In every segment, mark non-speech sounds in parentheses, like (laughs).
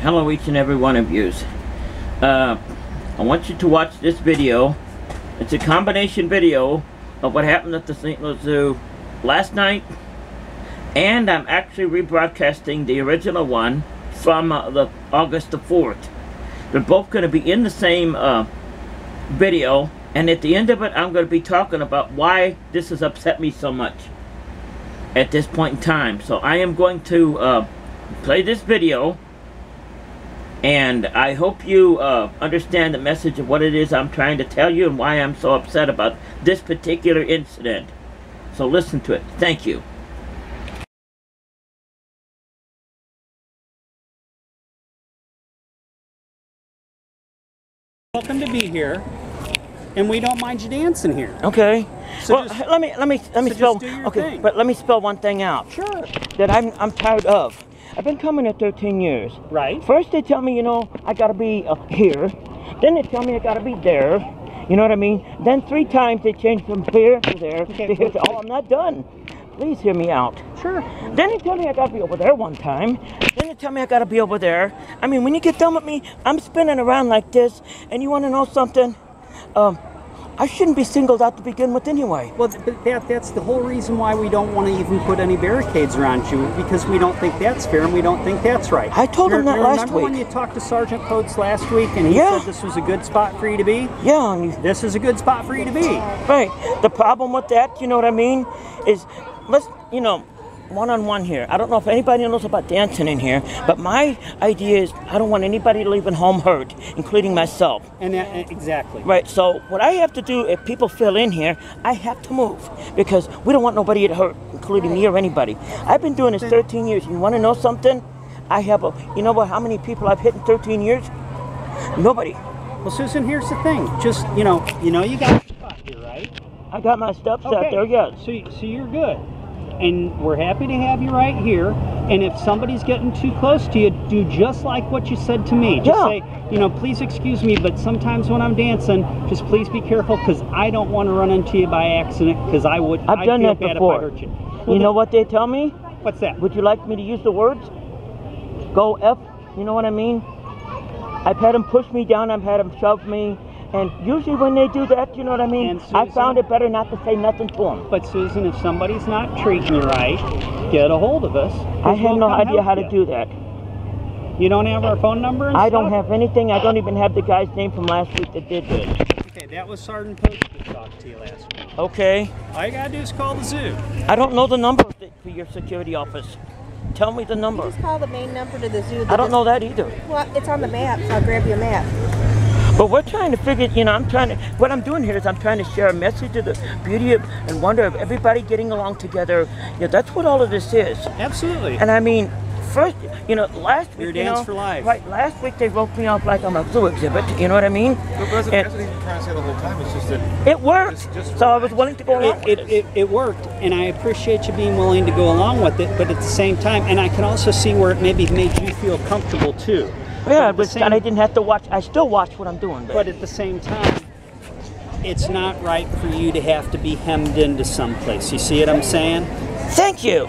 hello each and every one of you. Uh, I want you to watch this video. It's a combination video of what happened at the St. Louis Zoo last night, and I'm actually rebroadcasting the original one from uh, the August the 4th. They're both going to be in the same uh, video, and at the end of it, I'm going to be talking about why this has upset me so much at this point in time. So I am going to uh, play this video and I hope you uh, understand the message of what it is I'm trying to tell you and why I'm so upset about this particular incident. So listen to it. Thank you. welcome to be here, and we don't mind you dancing here. Okay. So well, just- let me let me let me so spell. okay, thing. but let me spell one thing out Sure. that I'm I'm tired of. I've been coming here 13 years. Right. First they tell me, you know, I gotta be uh, here. Then they tell me I gotta be there. You know what I mean? Then three times they change from here to there Okay, to to. Oh, I'm not done. Please hear me out. Sure. Then they tell me I gotta be over there one time. Then they tell me I gotta be over there. I mean, when you get done with me, I'm spinning around like this, and you wanna know something? Um, I shouldn't be singled out to begin with anyway. Well, but that, that's the whole reason why we don't want to even put any barricades around you because we don't think that's fair and we don't think that's right. I told You- him that last remember when you talked to Sergeant Coates last week and he Yeah. said this was a good spot for you to be? Yeah, and This is a good spot for you to be. right. The problem with that, you know what I mean, is let's, you know, one on one here. I don't know if anybody knows about dancing in here, but my idea is I don't want anybody leaving home hurt, including myself. And that, exactly. Right, so what I have to do if people fill in here, I have to move because we don't want nobody to hurt, including me or anybody. I've been doing this 13 years. You want to know something? I have a, you know what, how many people I've hit in 13 years? Nobody. Well, Susan, here's the thing. Just, you know, you know you got your spot here, right? I got my steps out there, yes. So, so you're good. And we're happy to have you right here. And if somebody's getting too close to you, do just like what you said to me. Just Yeah. say, you know, please excuse me, but sometimes when I'm dancing, just please be careful because I don't want to run into you by accident because I would. I've I'd done feel that bad before. If I hurt you. You know what they tell me? What's that? Would you like me to use the words? Go F, you know what I mean? I've had them push me down, I've had them shove me, and usually when they do that, you know what I mean? And I found it better not to say nothing to them. But Susan, if somebody's not treating you right, get a hold of us. I have we'll no idea help how to do that. You don't have our phone number and I don't have anything. I don't even have the guy's name from last week that did this. Okay, that was Sergeant Post that talked to you last week. Okay. All you gotta do is call the zoo. I don't know the number for your security office. Tell me the number. Just call the main number to the zoo. I don't know that either. Well, it's on the map, so I'll grab you a map. But we're trying to figure, you know, I'm trying to, what I'm doing here is I'm trying to share a message of the beauty of, and wonder of everybody getting along together. You know, that's what all of this is. Absolutely. And I mean, first, you know, last week, Your you dance know, for life. Right, last week they wrote me off like I'm a zoo exhibit. You know what I mean? But that's, And that's what he's trying to say the whole time. It's just that it worked. Just- just so I was willing to go along it, with it, it, it worked, and I appreciate you being willing to go along with it. But at the same time, and I can also see where it maybe made you feel comfortable too. But Yeah, at the but same- and I didn't have to watch. I still watch what I'm doing. But at the same time, it's not right for you to have to be hemmed into someplace. You see what I'm saying? Thank you.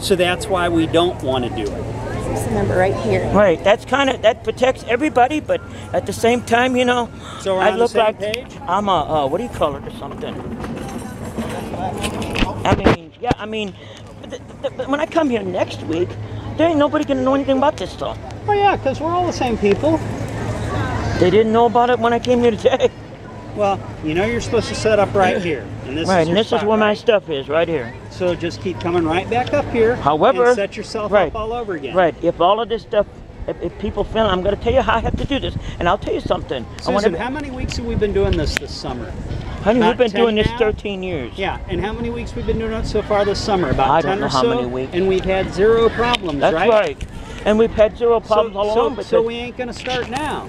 So that's why we don't want to do it. It's the number right here. Right, that's kind of that protects everybody, but at the same time, you know, So we're I on the look same like page? I'm a uh, what do you call it or something. I mean, yeah, I mean, th- th- th- when I come here next week, there ain't nobody gonna know anything about this stuff. Oh yeah, because we're all the same people. They didn't know about it when I came here today. Well, you know you're supposed to set up right (laughs) here, and this right, is and this is spot, where my stuff is, right here. So just keep coming right back up here. However, and set yourself right, up all over again. Right, if all of this stuff, if, if people feel, I'm gonna tell you how I have to do this, and I'll tell you something. Susan, how many weeks have we been doing this this summer? honey, about we've been 10 doing this now? 13 years. Yeah, and how many weeks we've been doing it so far this summer? About I 10 don't know or how so. many weeks. And we've had zero problems, That's right? right. And we've had zero problems so, all so, along because so we ain't gonna start now.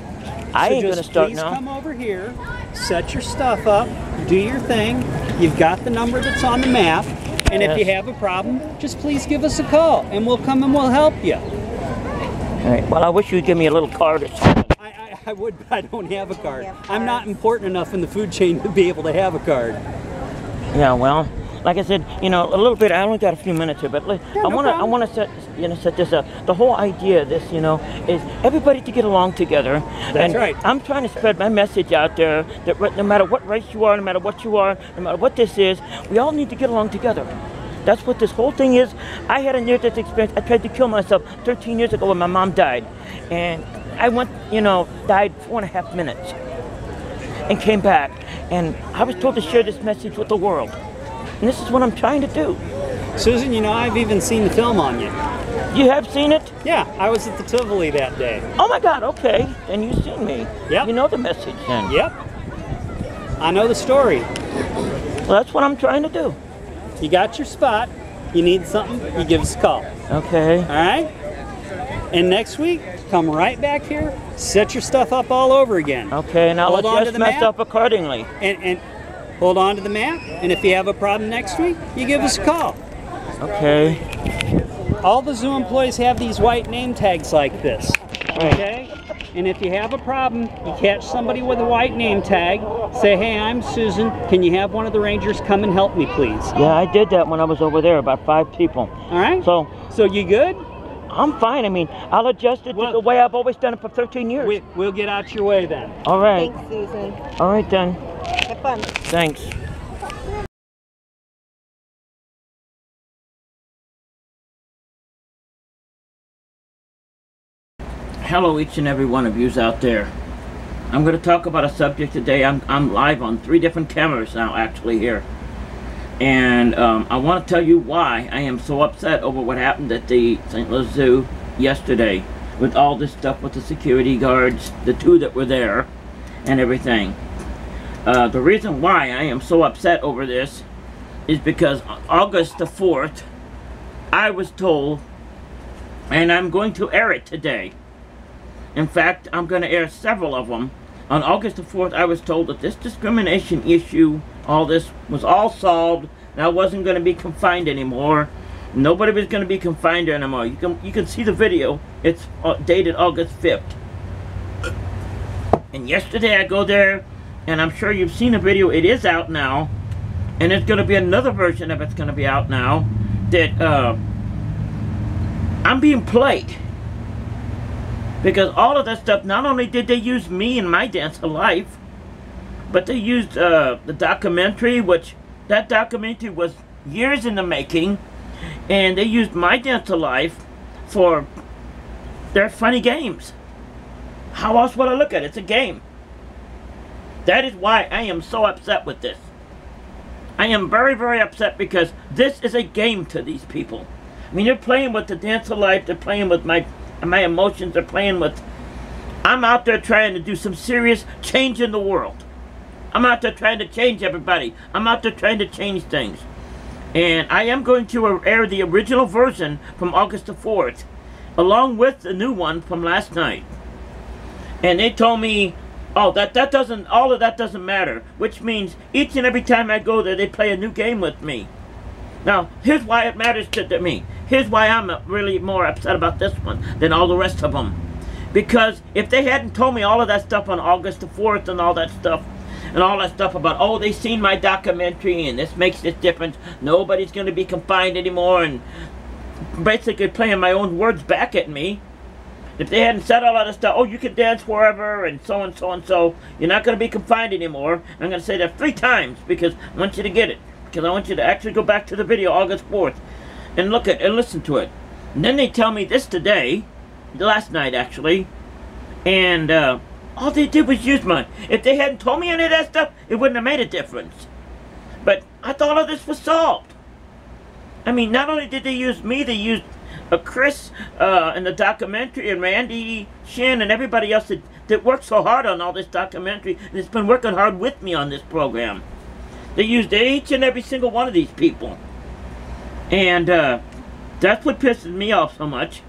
I so ain't just gonna start please now. come over here, set your stuff up, do your thing. You've got the number that's on the map, and if you have a problem, just please give us a call, and we'll come and we'll help you. All right. Well, I wish you'd give me a little card or something. I, I, I would, but I don't have a card. have I'm not important enough in the food chain to be able to have a card. Yeah. Well, like I said, you know, a little bit. I only got a few minutes here, but Yeah, I no want to, I want to set, you know, set this up. The whole idea of this, you know, is everybody to get along together. That's and right. I'm trying to spread my message out there that no matter what race you are, no matter what you are, no matter what this is, we all need to get along together. That's what this whole thing is. I had a near-death experience. I tried to kill myself 13 years ago when my mom died, and I went, you know, died four and a half minutes, and came back. And I was told to share this message with the world, and this is what I'm trying to do. Susan, you know, I've even seen the film on you. You have seen it? Yeah, I was at the Tivoli that day. Oh my God! Okay, then you've seen me. Yep. You know the message then. Yep. I know the story. Well, that's what I'm trying to do. You got your spot. You need something, you give us a call. Okay. All right? And next week, come right back here, set your stuff up all over again. Okay, and I'll Hold adjust the my map. stuff accordingly. And, and hold on to the map. And if you have a problem next week, you give us a call. Okay. All the zoo employees have these white name tags like this. Okay? And if you have a problem, you catch somebody with a white name tag, say, hey, I'm Susan. Can you have one of the rangers come and help me, please? Yeah, I did that when I was over there, about five people. All right? So So you good? I'm fine. I mean, I'll adjust it to the way I've always done it for 13 years. We, we'll get out your way then. All right. Thanks, Susan. All right then. Have fun. Thanks. Hello, each and every one of yous out there. I'm going to talk about a subject today. I'm, I'm live on three different cameras now, actually, here. And um, I want to tell you why I am so upset over what happened at the St. Louis Zoo yesterday with all this stuff with the security guards, the two that were there, and everything. Uh, the reason why I am so upset over this is because August the 4th, I was told, and I'm going to air it today. In fact, I'm going to air several of them. On August the 4th, I was told that this discrimination issue, all this, was all solved, and I wasn't going to be confined anymore. Nobody was going to be confined anymore. You can, you can see the video. It's uh, dated August 5th. And yesterday I go there, and I'm sure you've seen the video. It is out now, and there's going to be another version of it's going to be out now. That uh, I'm being played because all of that stuff. Not only did they use me in my dance of life, but they used uh, the documentary, which that documentary was years in the making, and they used my dance life for their funny games. How else would I look at it? It's a game. That is why I am so upset with this. I am very, very upset because this is a game to these people. I mean, they're playing with the dance of life. They're playing with my my emotions. They're playing with. I'm out there trying to do some serious change in the world. I'm out there trying to change everybody. I'm out there trying to change things. And I am going to air the original version from August the 4th, along with the new one from last night. And they told me, oh, that, that doesn't, all of that doesn't matter. Which means each and every time I go there, they play a new game with me. Now, here's why it matters to, to me. Here's why I'm really more upset about this one than all the rest of them. Because if they hadn't told me all of that stuff on August the 4th and all that stuff, and all that stuff about, oh, they seen my documentary and this makes this difference, nobody's going to be confined anymore, and basically playing my own words back at me. If they hadn't said all of that stuff, oh, you can dance wherever, and so and so and so, you're not going to be confined anymore. I'm going to say that three times because I want you to get it. Because I want you to actually go back to the video August 4th and look at and listen to it. And then they tell me this today, the last night actually, and uh, all they did was use mine. If they hadn't told me any of that stuff, it wouldn't have made a difference. But I thought all this was solved. I mean, not only did they use me, they used uh, Chris uh, in the documentary and Randy Shin and everybody else that, that worked so hard on all this documentary and has been working hard with me on this program. They used each and every single one of these people. And uh, that's what pisses me off so much.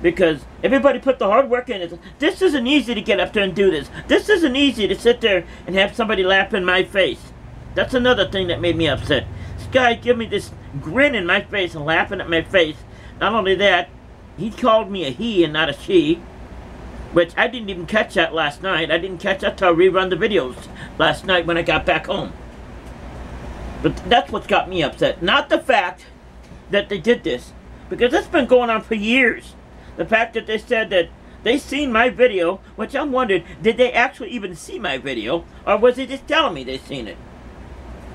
Because everybody put the hard work in. It's, this isn't easy to get up there and do this. This isn't easy to sit there and have somebody laugh in my face. That's another thing that made me upset. This guy give me this grin in my face and laughing at my face. Not only that, he called me a he and not a she. Which I didn't even catch that last night. I didn't catch that till I rerun the videos last night when I got back home. But that's what's got me upset. Not the fact that they did this. Because it's been going on for years. The fact that they said that they seen my video, which I'm wondering, did they actually even see my video? Or was they just telling me they seen it?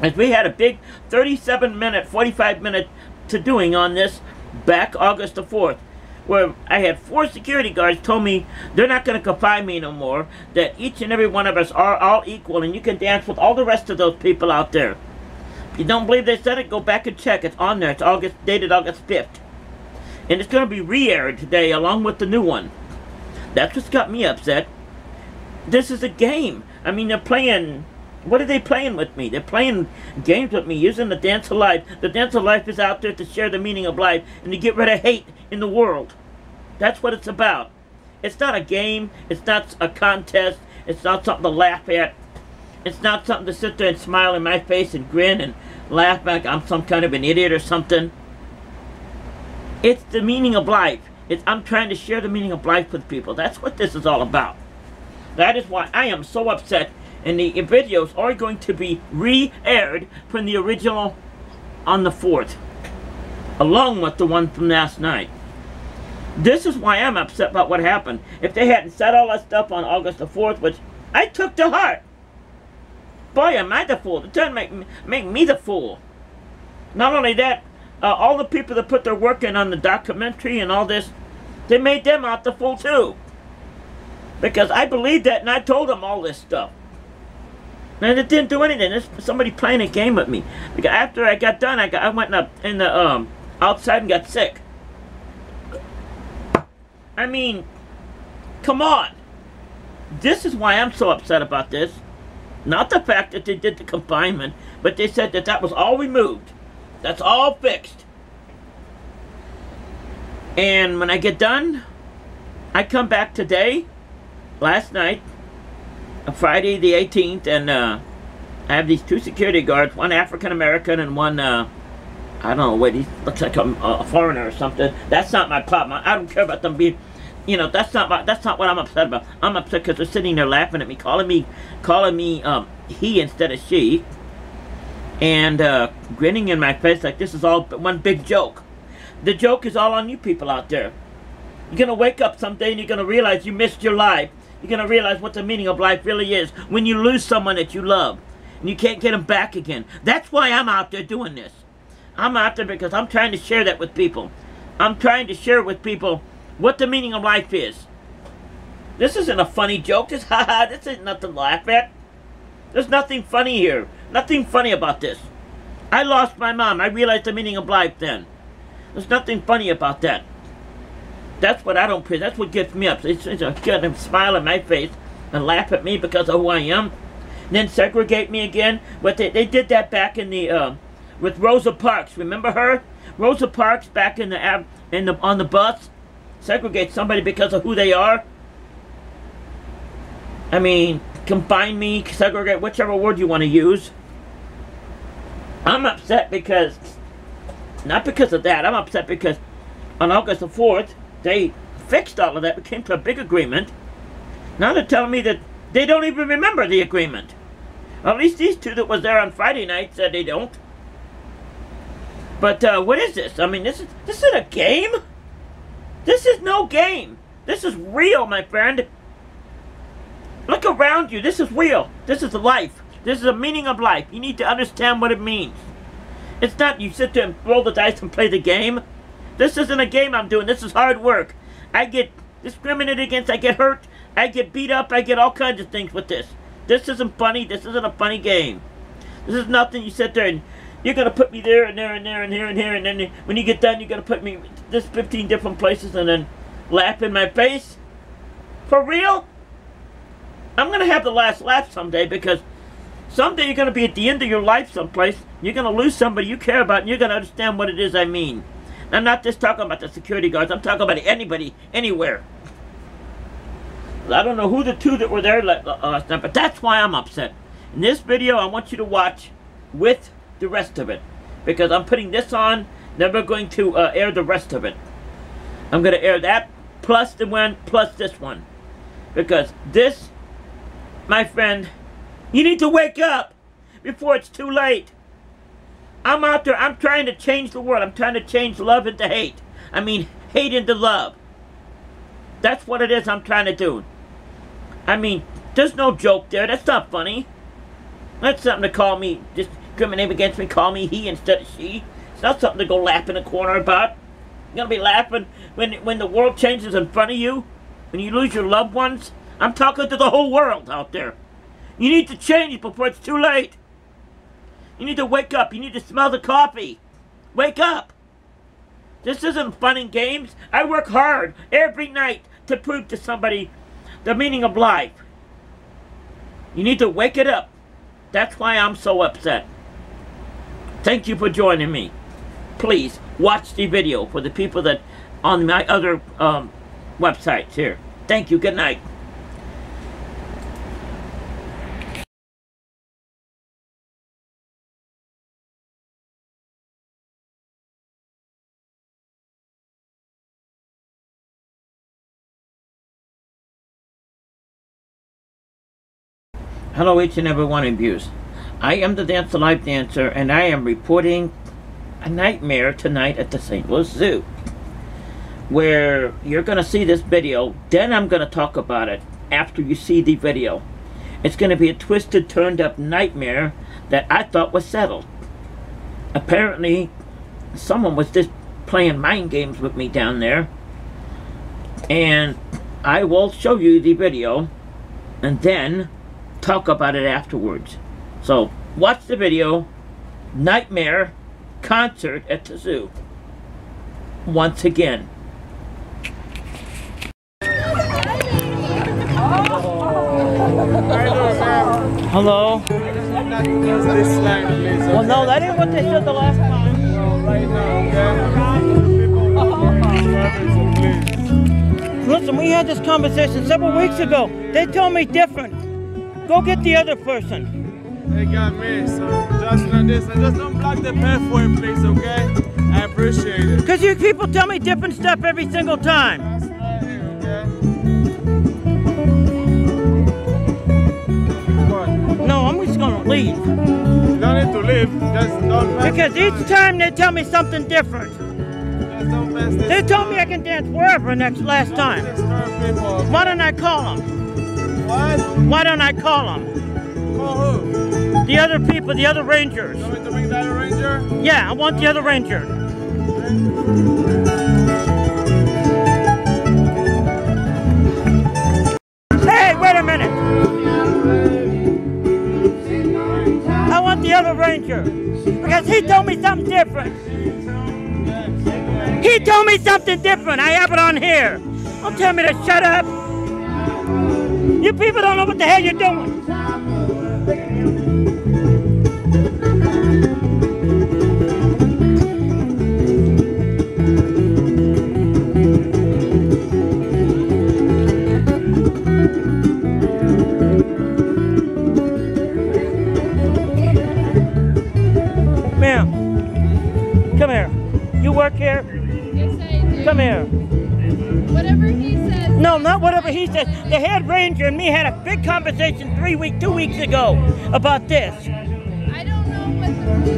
As we had a big 37 minute, 45 minute to doing on this back August the 4th where I had four security guards told me they're not going to confine me no more, that each and every one of us are all equal and you can dance with all the rest of those people out there. If you don't believe they said it, go back and check. It's on there. It's August dated August 5th. And it's going to be re-aired today along with the new one. That's what's got me upset. This is a game. I mean, they're playing... What are they playing with me? They're playing games with me, using the Dance of Life. The Dance of Life is out there to share the meaning of life and to get rid of hate in the world. That's what it's about. It's not a game. It's not a contest. It's not something to laugh at. It's not something to sit there and smile in my face and grin and laugh like I'm some kind of an idiot or something. It's the meaning of life. It's, I'm trying to share the meaning of life with people. That's what this is all about. That is why I am so upset and the videos are going to be re-aired from the original on the 4th, along with the one from last night. This is why I'm upset about what happened. If they hadn't said all that stuff on August the 4th, which I took to heart. Boy, am I the fool. Trying to make, make me the fool. Not only that, uh, all the people that put their work in on the documentary and all this, they made them out the fool too. Because I believed that and I told them all this stuff. And it didn't do anything. It's somebody playing a game with me. Because after I got done, I got I went up in the um outside and got sick. I mean, come on. This is why I'm so upset about this. Not the fact that they did the confinement, but they said that that was all removed. That's all fixed. And when I get done, I come back today, last night, Friday the 18th, and uh, I have these two security guards, one African American and one, uh, I don't know, what he looks like a, a, foreigner or something. That's not my problem. I don't care about them being, you know, that's not my, that's not what I'm upset about. I'm upset because they're sitting there laughing at me, calling me, calling me um, he instead of she, and uh, grinning in my face like this is all one big joke. The joke is all on you people out there. You're going to wake up someday and you're going to realize you missed your life you're going to realize what the meaning of life really is when you lose someone that you love and you can't get them back again. That's why I'm out there doing this. I'm out there because I'm trying to share that with people. I'm trying to share with people what the meaning of life is. This isn't a funny joke. This, (laughs) haha, this isn't nothing to laugh at. There's nothing funny here. Nothing funny about this. I lost my mom. I realized the meaning of life then. There's nothing funny about that. That's what I don't pray. That's what gets me up. It's, it's a good smile on my face and laugh at me because of who I am. And then segregate me again. But they, they did that back in the uh, with Rosa Parks. Remember her? Rosa Parks back in the in the on the bus. Segregate somebody because of who they are. I mean, combine me, segregate, whichever word you want to use. I'm upset because, not because of that, I'm upset because on August the 4th, they fixed all of that. We came to a big agreement. Now they're telling me that they don't even remember the agreement. At least these two that was there on Friday night said they don't. But uh, what is this? I mean, this is this is a game. This is no game. This is real, my friend. Look around you. This is real. This is life. This is the meaning of life. You need to understand what it means. It's not you sit there and roll the dice and play the game. This isn't a game I'm doing. This is hard work. I get discriminated against. I get hurt. I get beat up. I get all kinds of things with this. This isn't funny. This isn't a funny game. This is nothing you sit there and you're going to put me there and there and there and here and here and then when you get done you're going to put me this 15 different places and then laugh in my face? For real? I'm going to have the last laugh someday because someday you're going to be at the end of your life someplace. You're going to lose somebody you care about and you're going to understand what it is I mean. I'm not just talking about the security guards. I'm talking about anybody, anywhere. I don't know who the two that were there last night, but that's why I'm upset. In this video, I want you to watch with the rest of it. Because I'm putting this on, we're going to uh, air the rest of it. I'm going to air that, plus the one, plus this one. Because this, my friend, you need to wake up before it's too late. I'm out there, I'm trying to change the world. I'm trying to change love into hate. I mean, hate into love. That's what it is I'm trying to do. I mean, there's no joke there. That's not funny. That's something to call me, just discriminate against me, call me he instead of she. It's not something to go laugh in a corner about. You're gonna be laughing when when the world changes in front of you, when you lose your loved ones. I'm talking to the whole world out there. You need to change before it's too late. You need to wake up. You need to smell the coffee. Wake up. This isn't fun and games. I work hard every night to prove to somebody the meaning of life. You need to wake it up. That's why I'm so upset. Thank you for joining me. Please watch the video for the people that on my other um, websites here. Thank you. Good night. Hello each and every one of you. I am the Dance Life Dancer and I am reporting a nightmare tonight at the St. Louis Zoo. Where you're going to see this video, then I'm going to talk about it after you see the video. It's going to be a twisted, turned up nightmare that I thought was settled. Apparently, someone was just playing mind games with me down there. And I will show you the video. And then talk about it afterwards. So watch the video, Nightmare Concert at the Zoo. Once again. Hello? Well, no, that ain't what they said the last time. Listen, we had this conversation several weeks ago. They told me different. Go get the other person. They got me, so just like this. And just don't block the pathway, please, okay? I appreciate it. Because you people tell me different stuff every single time. That's right here, okay? No, I'm just gonna leave. You don't need to leave. Just don't mess Because each time they tell me something different. Just don't mess this They told me I can dance wherever next last Don't time. Why don't I call them? What? Why don't I call them? Call who? The other people, the other rangers. You want me to bring that ranger? Yeah, I want the other ranger. Hey, wait a minute. I want the other ranger. Because he told me something different. He told me something different. I have it on here. Don't tell me to shut up. You people don't know what the hell you're doing. Ma'am, come here. You work here? Yes, I do. Come here. Whatever he says. No, not whatever he said. The head ranger and me had a big conversation three week, two weeks ago about this. I don't know what the.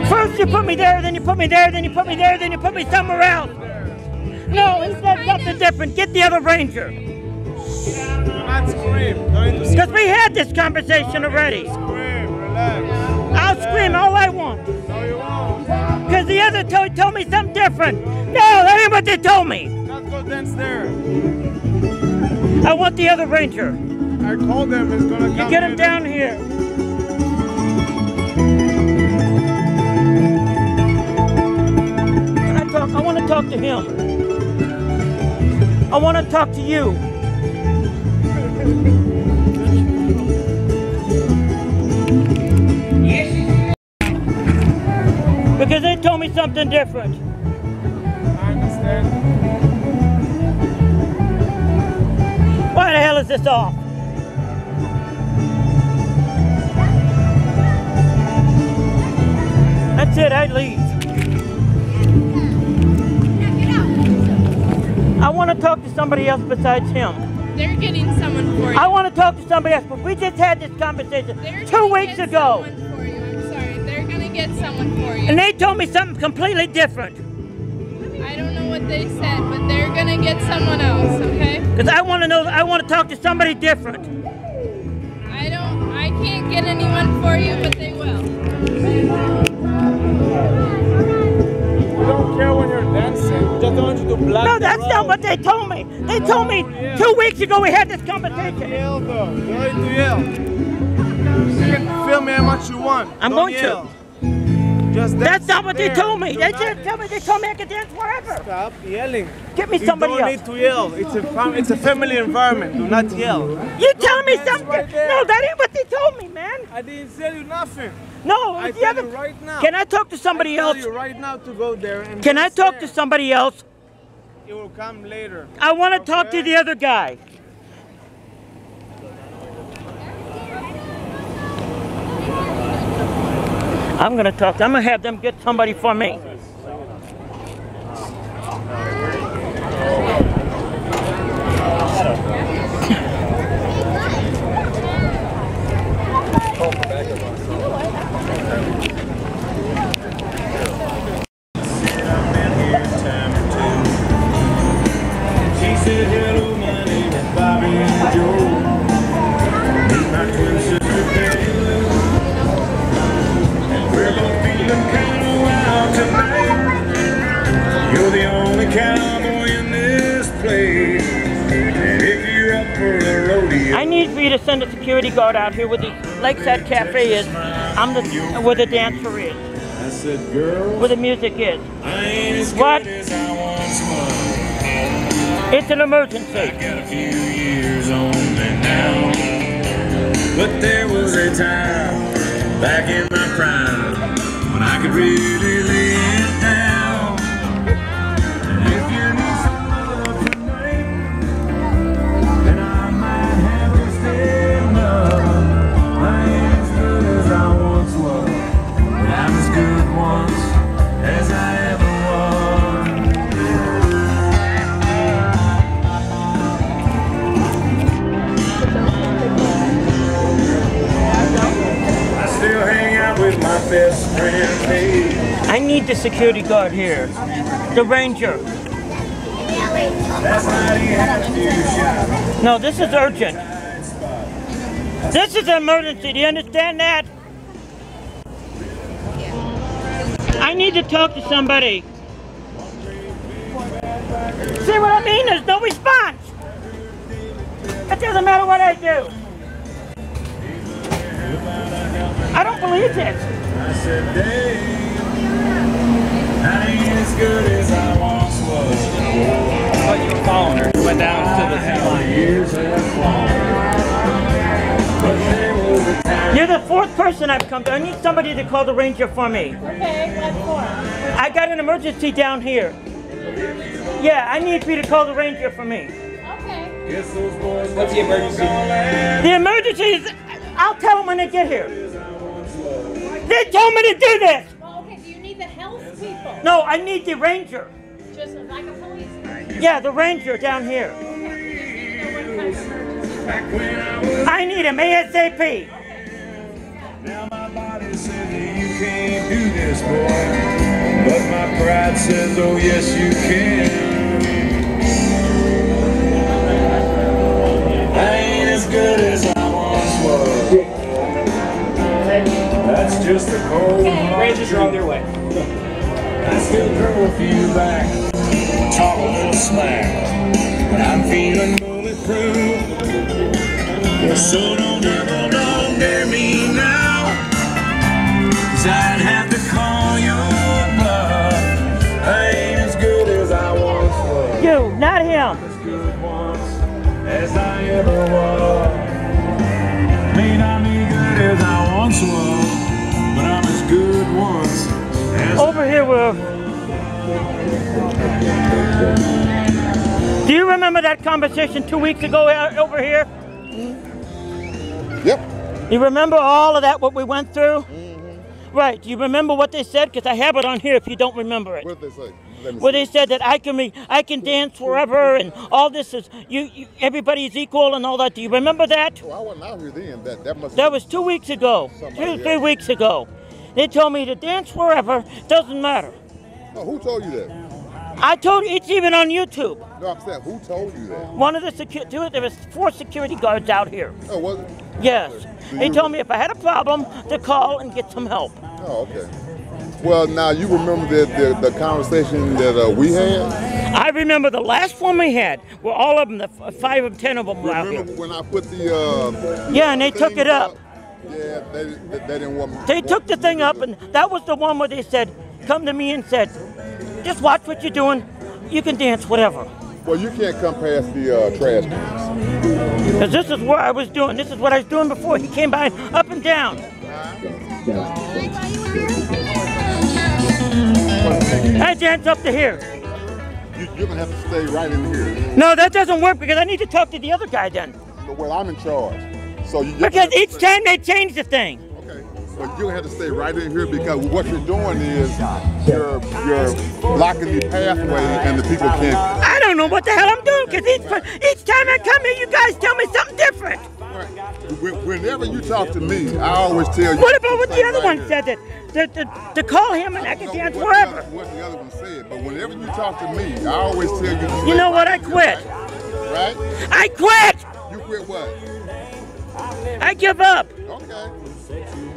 Like, First you put me there, then you put me there, then you put me there, then you put me somewhere else. No, he said something different. Get the other ranger. Do not scream. Don't need to Because we had this conversation already. I'll scream all I want. No, you won't. Because the other told, told me something different. No, that ain't what they told me. Go there. I want the other ranger. I called them. It's gonna come. You get him down here. Can I talk? I want to talk to him. I want to talk to you. Because they told me something different. I understand. Why the hell is this off? That's it, I leave. I want to talk to somebody else besides him. they're getting someone for you. I want to talk to somebody else, but we just had this conversation They're two weeks ago. someone for you. I'm sorry. They're gonna get get someone for you. And they told me something completely different. They said, but they're gonna get someone else, okay? Because I want to know, I want to talk to somebody different. I don't, I can't get anyone for you, but they will. We don't care when you're dancing. We just want you to block No, the that's not road. what they told me. They told me oh, two weeks ago we had this competition. Yell though. You don't need to yell. You can film me how much you want. I'm Don't going to. Just That's not what they told me. Do They just tell me they told me I could dance wherever. Stop yelling. Get me You somebody don't else. need to yell. It's a fam- it's a family environment. Do not yell. You tell me something. right no, that ain't what they told me, man. I didn't tell you nothing. No, I the tell other. you right now. Can I talk to somebody I else? you right now to go there and Can I talk there. to somebody else? It will come later. I want to talk to the other guy. I'm gonna talk. I'm gonna have them get somebody for me. Security guard out here where the Lakeside Cafe is. I'm the where the dancer is, I said, girl, where the music is. I What? good as I once was. It's an emergency. got a few years on me now. But there was a time back in my prime when I could really lay need the security guard here, the ranger. No, this is urgent. This is an emergency. Do you understand that? I need to talk to somebody. See what I mean? There's no response. It doesn't matter what I do. I don't believe this. I said, Dave, I ain't as good as I once was. thought you were following her. You went down to the city line. Years have flown. But there was a time You're the fourth person I've come to. I need somebody to call the ranger for me. Okay, what for? I got an emergency down here. Yeah, I need for you to call the ranger for me. Okay. Guess those What's the emergency? The emergency is, I'll tell them when they get here. They told me to do this. People? No, I need the ranger. Just like a policeman? Yeah, the ranger down here. I need him ASAP. Now my body says that you can't do this, boy. But my pride says, oh yes you can. I ain't as good as I once was. That's just a cold hard Rangers are on their way. I still throw a few back, talk a little smack, but I'm feeling bulletproof. So don't ever don't dare me now, 'cause I'd have to call your bluff. I ain't as good as I once was, You, not him. as good once as I ever was. May not be good as I once was, Over here, Will. Do you remember that conversation two weeks ago uh, over here? Yep. You remember all of that, what we went through? Mm-hmm. Right. Do you remember what they said? Because I have it on here if you don't remember it. What did they say? Let me Where see. they said that I can re- I can dance forever and all this is you, you is equal and all that. Do you remember that? Oh, I wasn't out here then. That that must. That was two weeks ago, two three else. weeks ago. They told me to dance wherever, doesn't matter. Oh, who told you that? I told you, it's even on YouTube. No, I'm saying, who told you that? One of the security, there was four security guards out here. Oh, was it? Yes. Do They told me if I had a problem to call and get some help. Oh, okay. Well, now you remember the, the, the conversation that uh, we had? I remember the last one we had, where all of them, the f- five of ten of them were out Remember here. when I put the uh, Yeah, and they took it up. Yeah, they, they, they didn't want me. They took the thing up, and that was the one where they said, come to me and said, just watch what you're doing. You can dance, whatever. Well, you can't come past the uh, trash cans. Because this is what I was doing. This is what I was doing before. He came by up and down. I danced up to here. You, you're gonna have to stay right in here. No, that doesn't work because I need to talk to the other guy then. Well, I'm in charge, so you. Because each time they change the thing. Okay, but you have to stay right in here because what you're doing is you're you're blocking the pathway and the people can't. I don't know what the hell I'm doing because each, each time I come here, you guys tell me something different. When- Whenever you talk to me, I always tell you. What about what the other right one here. said? That to, to, to call him and I can know dance what wherever. The other, what the other one said, but whenever you talk to me, I always tell you. You know what? I right here, quit. Right? I quit. You quit what? I give up. Okay.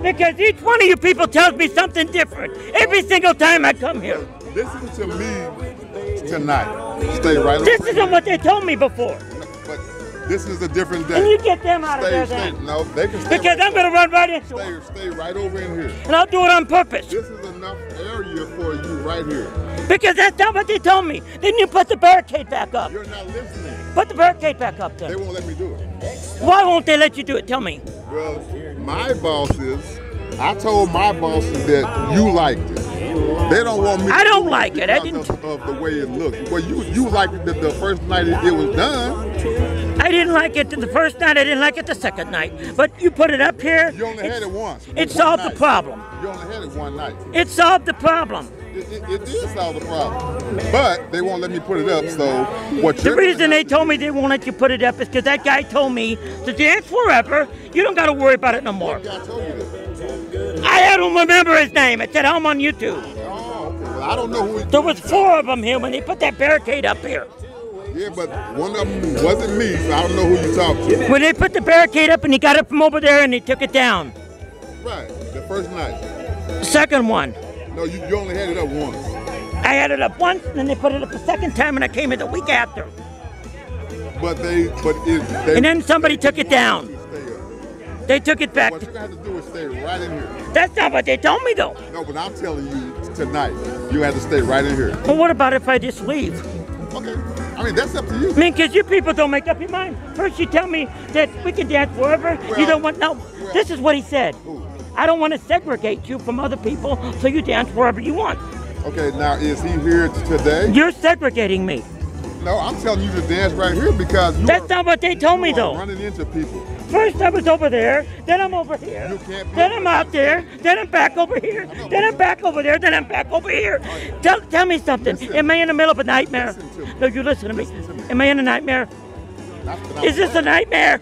Because each one of you people tells me something different every single time I come here. Listen to me tonight. Stay right. This isn't what they told me before. But this is a different day. Can you get them out of stay, there stay, then. No, they can stay. Because right I'm going to run right into Stay, them. stay right over in here. And I'll do it on purpose. This is enough area for you right here. Because that's not what they told me. Then you put the barricade back up. You're not listening. Put the barricade back up They won't let me do it. Why won't they let you do it? Tell me. Well, my bosses, I told my bosses that you liked it. They don't want me. I don't like it. I didn't- Of, of the way it looked. Well, you you liked it the, the first night it, it was done. I didn't like it the first night. I didn't like it the second night. But you put it up here. You only had it once. It one solved the problem. You only had it one night. It solved the problem. It, it, it did solve the problem, but they won't let me put it up. So what? The reason they to told me they won't let you put it up is because that guy told me to dance forever. You don't got to worry about it no more. I don't remember his name. It said I'm on YouTube. Oh, okay. Well, I don't know who. He, There was four of them here when they put that barricade up here. Yeah, but one of them wasn't me, so I don't know who you talked to. When they put the barricade up and he got it from over there and they took it down. Right, the first night. Second one, No, you, you only had it up once. I had it up once and then they put it up a second time and I came in the week after. But they, but it, they. And then somebody took it down. They took it back. What you're gonna have to do is stay right in here. That's not what they told me though. No, but I'm telling you tonight, you have to stay right in here. Well, what about if I just leave? Okay. I mean, that's up to you. I mean, because you people don't make up your mind. First, you tell me that we can dance forever. you don't want no. this is what he said. I don't want to segregate you from other people, so you dance wherever you want. Okay, now is he here today? You're segregating me. No, I'm telling you to dance right here because you That's are, not what they told me though. running into people. First, I was over there, then I'm over here, You can't then I'm out there, then I'm back over here, then I'm back over there, then I'm back over here. Oh, tell, tell me something. Listen. Am I in the middle of a nightmare? Listen to me. No, you listen to me. Listen to me. Am I in a nightmare? Not that I'm Is this a nightmare?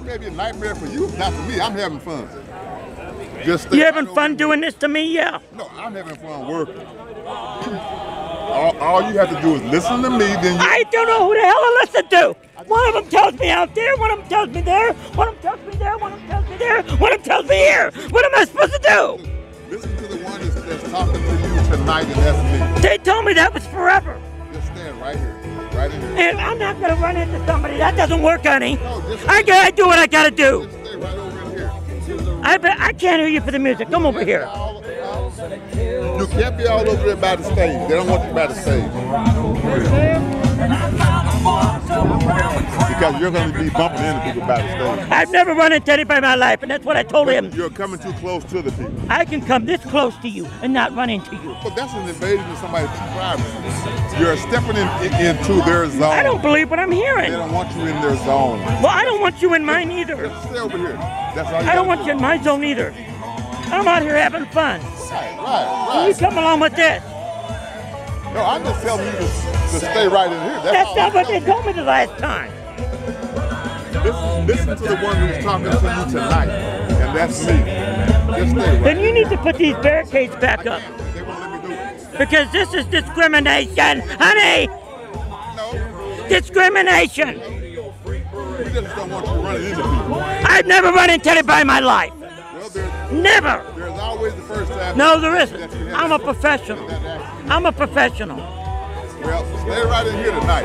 It may be a nightmare for you, not for me. I'm having fun. Just You having fun doing this to me? Yeah. No, I'm having fun working. all, all you have to do is listen to me, then you. I don't know who the hell to listen to. One of them tells me out there, one of them tells me there, one of them tells me there, one of them tells me there, one of them tells me here. What am I supposed to do? Listen to the one that's, that's talking to you tonight, and that's me. They told me that was forever. Just stand right here, right in here. And I'm not gonna run into somebody. That doesn't work, honey. No, I gotta do what I gotta do. I I can't hear you for the music. Come over here. You can't be all over there by the stage. They don't want you by the stage. Because you're going to be bumping into people by the stage. I've never run into anybody in my life, and that's what I told him. You're coming too close to the people. I can come this close to you and not run into you. But that's an invasion of somebody's privacy. You're stepping in, in- into their zone. I don't believe what I'm hearing. They don't want you in their zone. Well, I don't want you in mine either. Stay over here. That's all I don't want do. you in my zone either. I'm out here having fun. Right, right, And you right. come along with this. No, I'm just telling you to, to stay right in here. That's, That's not what they told me the last time. Listen, listen to the one who's talking to you tonight, and that's me. Right Then you need to put these barricades back up. They won't let me do it. Because this is discrimination, honey! No, Discrimination! we just don't want you running into people. I've never run into anybody in my life. Never! there's always the first time. No, there isn't. that you have I'm a professional. I'm a professional. Well, stay right in here tonight.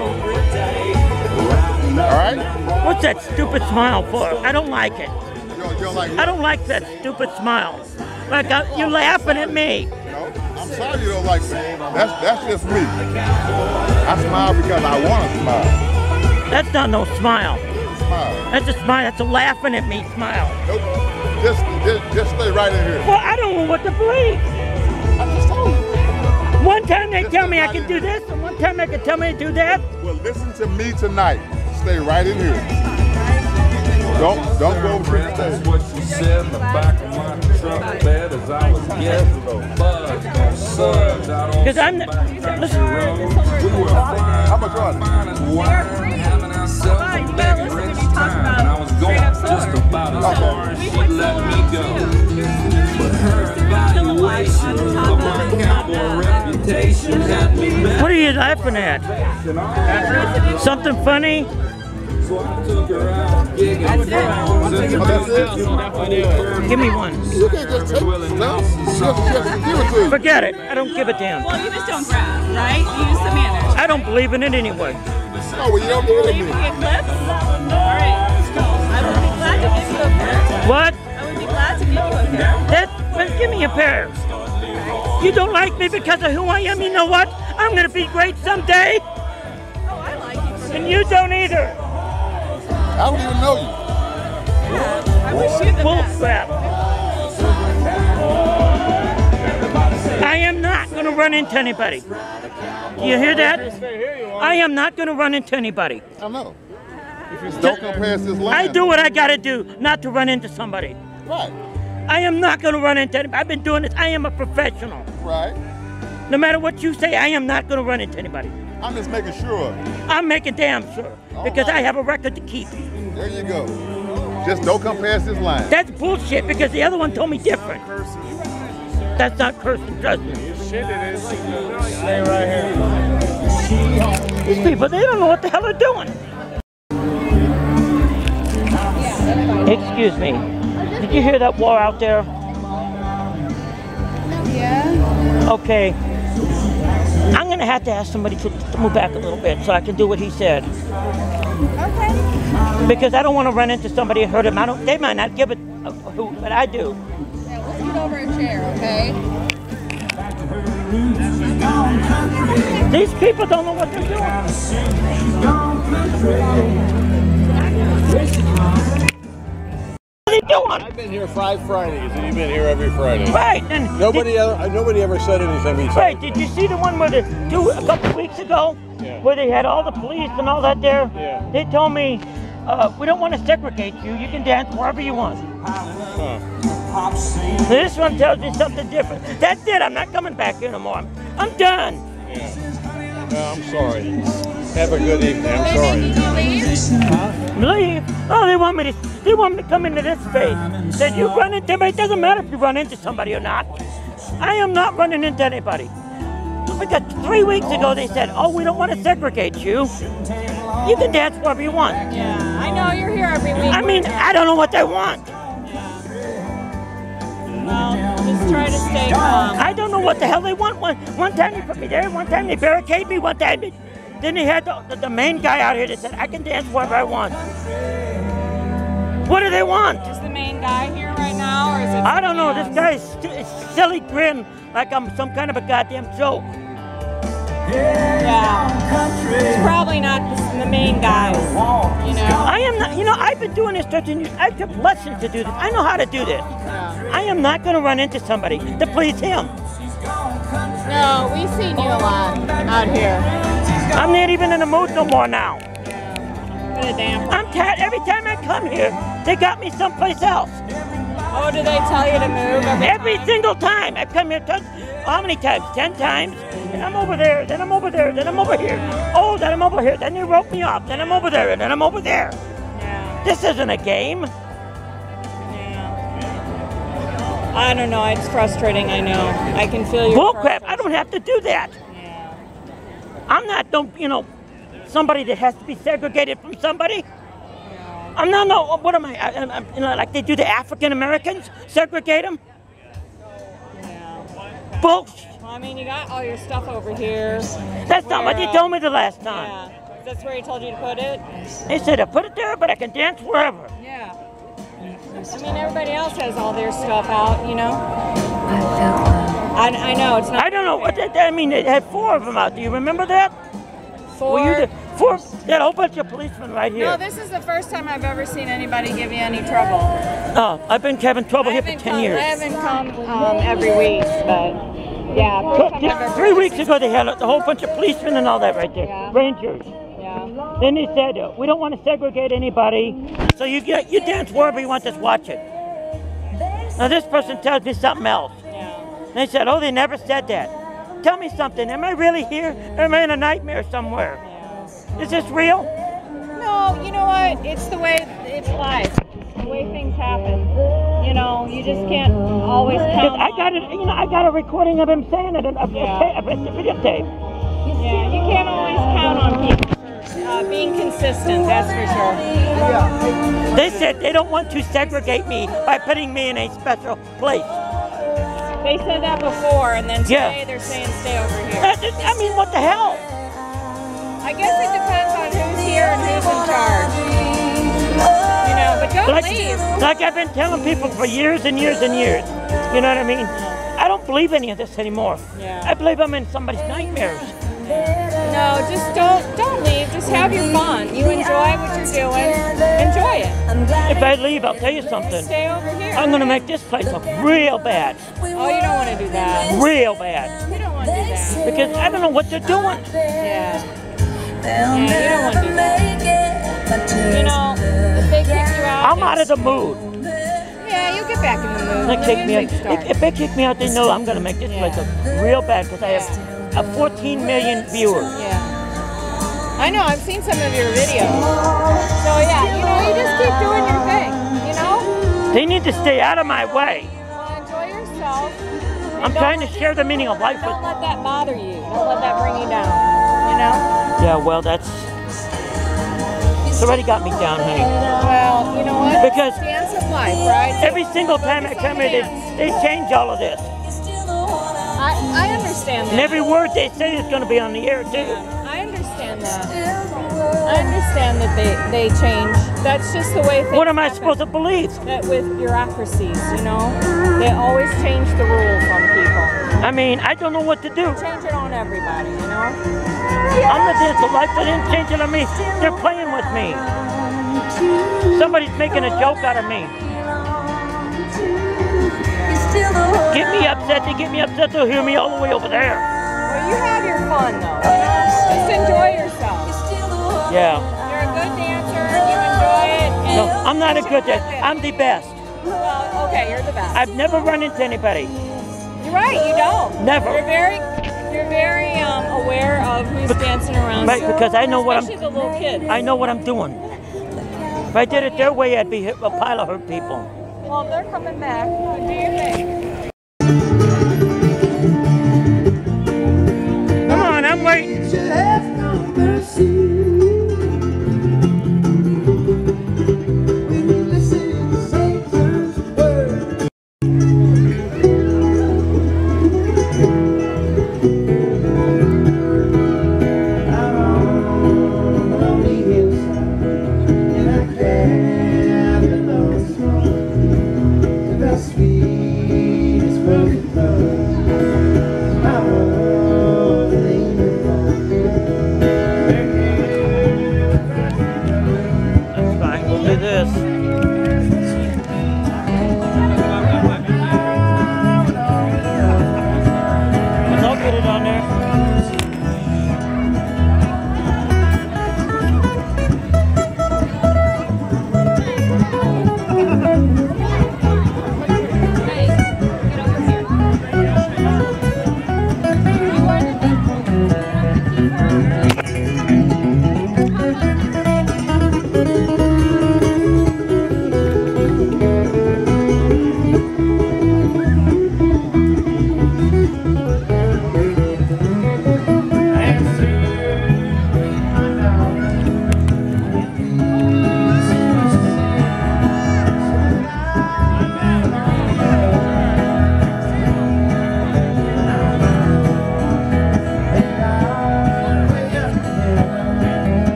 All right? What's that stupid smile for? I don't like it. You don't, you don't like I don't like that stupid smile. Like uh, you're laughing at me. No, I'm sorry you don't like me. That's that's just me. I smile because I want to smile. That's not no smile. Smile. That's a smile. That's a laughing at me smile. Nope. Just, just just stay right in here. Well, I don't know what to believe. I just told you. One time they Just tell me stay I can do here. this, and one time they can tell me to do that. Well, listen to me tonight. Stay right in here. Don't don't go over to the That's what you said in the back of my truck bed as I was getting the buzz on suds out on 'Cause I'm the- Country listen. Road. We were flying How much are they? fine and wine, having ourselves a big rich time. And I was going just about as far as she let me go. But her evaluation of my cowboy reputation had me mad. What are you laughing at? Something funny? So I took her out gigging frogs in the Oh, that's it? Give me one. You can just take it. No, just, just give it to you. Forget it. I don't give a damn. Well, you just don't grab, right? You use the manners. I don't believe in it anyway. No, well, you don't give it to You me. get clips? All right. I would What? I would be glad to give you a pair. That, well, give me a pair. You don't like me because of who I am. You know what? I'm gonna be great someday, Oh, I like you and you don't either. I don't even know you. I wish you the Bull best. crap. I am not gonna run into anybody. Do You hear that? I am not gonna run into anybody. I know. Don't come past this line. I do what I gotta do, not to run into somebody. Right, I am not gonna run into anybody. I've been doing this. I am a professional. right. No matter what you say, I am not gonna run into anybody. I'm just making sure. I'm making damn sure because I have a record to keep. There you go. Just don't come past this line. That's bullshit because the other one told me different. That's not cursing, trust me. Shit, it is. Stay right here. These people, they don't know what the hell they're doing. Excuse me. Did you hear that war out there? Yeah. Okay. I'm gonna have to ask somebody to, to move back a little bit so I can do what he said. Okay. Because I don't want to run into somebody and hurt him. I don't. They might not give it a hoot, but I do. Yeah, let's get over a chair, okay? These people don't know what they're doing. Are they doing? I've been here five Fridays, and you've been here every Friday. Right. And Nobody, ever, nobody ever said anything besides. Right, did you see the one where the two a couple weeks ago, Yeah. where they had all the police and all that there? Yeah. They told me, uh, we don't want to segregate you. You can dance wherever you want. This one tells me something different. That's it. I'm not coming back here no more. I'm, I'm done. No, I'm sorry. Have a good evening. I'm sorry. Leave. Oh, they want me to. They want me to come into this space. Said you run into anybody. It doesn't matter if you run into somebody or not. I am not running into anybody. Because three weeks ago they said, "Oh, we don't want to segregate you. You can dance wherever you want." Yeah, I know you're here every week. I mean, I don't know what they want. well, just try to stay calm. I don't know what the hell they want. One, one time they put me there, one time they barricade me, one time they, then they had the, the, the main guy out here that said, I can dance wherever I want. What do they want? Is the main guy here right now, or is it? I don't know. This somebody guy's st- silly grin like I'm some kind of a goddamn joke. Yeah. It's probably not the, main guy. You know. I am not, you know, I've been doing this 13 years. I took lessons to do this. I know how to do this. Yeah. I am not going to run into somebody to please him. No, we've seen you a lot out here. I'm not even in the mood no more now. Damn. I'm tired. Every time I come here, they got me someplace else. Oh, do they tell you to move every, Every single time I come here, how many times? Ten times. And I'm over there, then I'm over there, then I'm over here. Oh, then I'm over here. Then they rope me off. Then I'm over there, and then I'm over there. Yeah. This isn't a game. yeah. I don't know. It's frustrating. I know. I can feel your Bull crap! I don't have to do that. Yeah. I'm not, don't you know, somebody that has to be segregated from somebody. I'm not. No. What am I? I I'm, you know, like they do the African Americans, segregate them. Yeah. Bull. Well, I mean, you got all your stuff over here. That's not what where, they uh, told me the last time. Yeah. That's where he told you to put it. They said I put it there, but I can dance wherever. Yeah. I mean, everybody else has all their stuff out. You know. I, I know it's not. I don't know what they, I mean. They had four of them out. Do you remember that? Were you the four? They had a whole bunch of policemen right here. No, this is the first time I've ever seen anybody give you any trouble. oh, I've been having trouble I here for ten come, years. I haven't come um, every week, but yeah, Three weeks ago, they had a, a whole bunch of policemen and all that right there, Yeah. rangers. Yeah. Then they said, uh, we don't want to segregate anybody, so you get you dance wherever you want, just watch it. Now this person tells me something else. Yeah. They said, oh, they never said that. Tell me something. Am I really here? Or am I in a nightmare somewhere? Is this real? No, you know what? It's the way it's life. The way things happen. You know, you just can't always count. I got it. You know, I got a recording of him saying it, a, a, Yeah. a, a, videotape. Yeah, you can't always count on people uh, being consistent. That's for sure. They said they don't want to segregate me by putting me in a special place. They said that before, and then Yeah. today they're saying stay over here. I mean, what the hell? I guess it depends on who's here and who's in charge. You know, but don't Like, leave. like I've been telling people for years and years and years. You know what I mean? I don't believe any of this anymore. Yeah. I believe I'm in somebody's nightmares. No, just don't don't leave. Just have your fun. You enjoy what you're doing. Enjoy it. If I leave, I'll tell you something. Stay over here. I'm gonna make this place look real bad. Oh, you don't want to do that. Real bad. You don't want to do that. Because I don't know what they're doing. Yeah. Yeah, you don't want to do that. You know, if they kick you out. I'm out of the mood. Yeah, you'll get back in the mood. They kick me out. If, if they kick me out, they know I'm gonna make this place look real bad because I have a 14 million viewers. Yeah. I know, I've seen some of your videos. So yeah, you know, you just keep doing your thing, you know? They need to stay out of my way. Well, enjoy yourself. I'm trying to share the meaning of life with. Don't let that bother you. Don't let that bring you down. You know? Yeah, well, that's. It's already got me down, honey. Well, you know what? Because dance of life, right? Every single time I come here, they, they change all of this. I, understand that. And every word they say is going to be on the air, too. I understand that. I understand that they, they change. That's just the way things What am I happen. supposed to believe? That with bureaucracies, you know, they always change the rules on people. I mean, I don't know what to do. They change it on everybody, you know. I'm the dance of life. They didn't change it on me. They're playing with me. Somebody's making a joke out of me. Get me upset. They get me upset. They'll hear me all the way over there. Well, you have your fun though. You know? Just enjoy yourself. Yeah. You're a good dancer. You enjoy it. No, I'm not a good dancer. I'm the best. Well, okay, you're the best. I've never run into anybody. You're right. You don't. Never. You're very, you're very um, aware of who's dancing around. Right, you. because I know what I'm- Especially the little kids. I know what I'm doing. If I did it their way, I'd be a pile of hurt people. Well, they're coming back. What Do your thing. Come on, I'm waiting.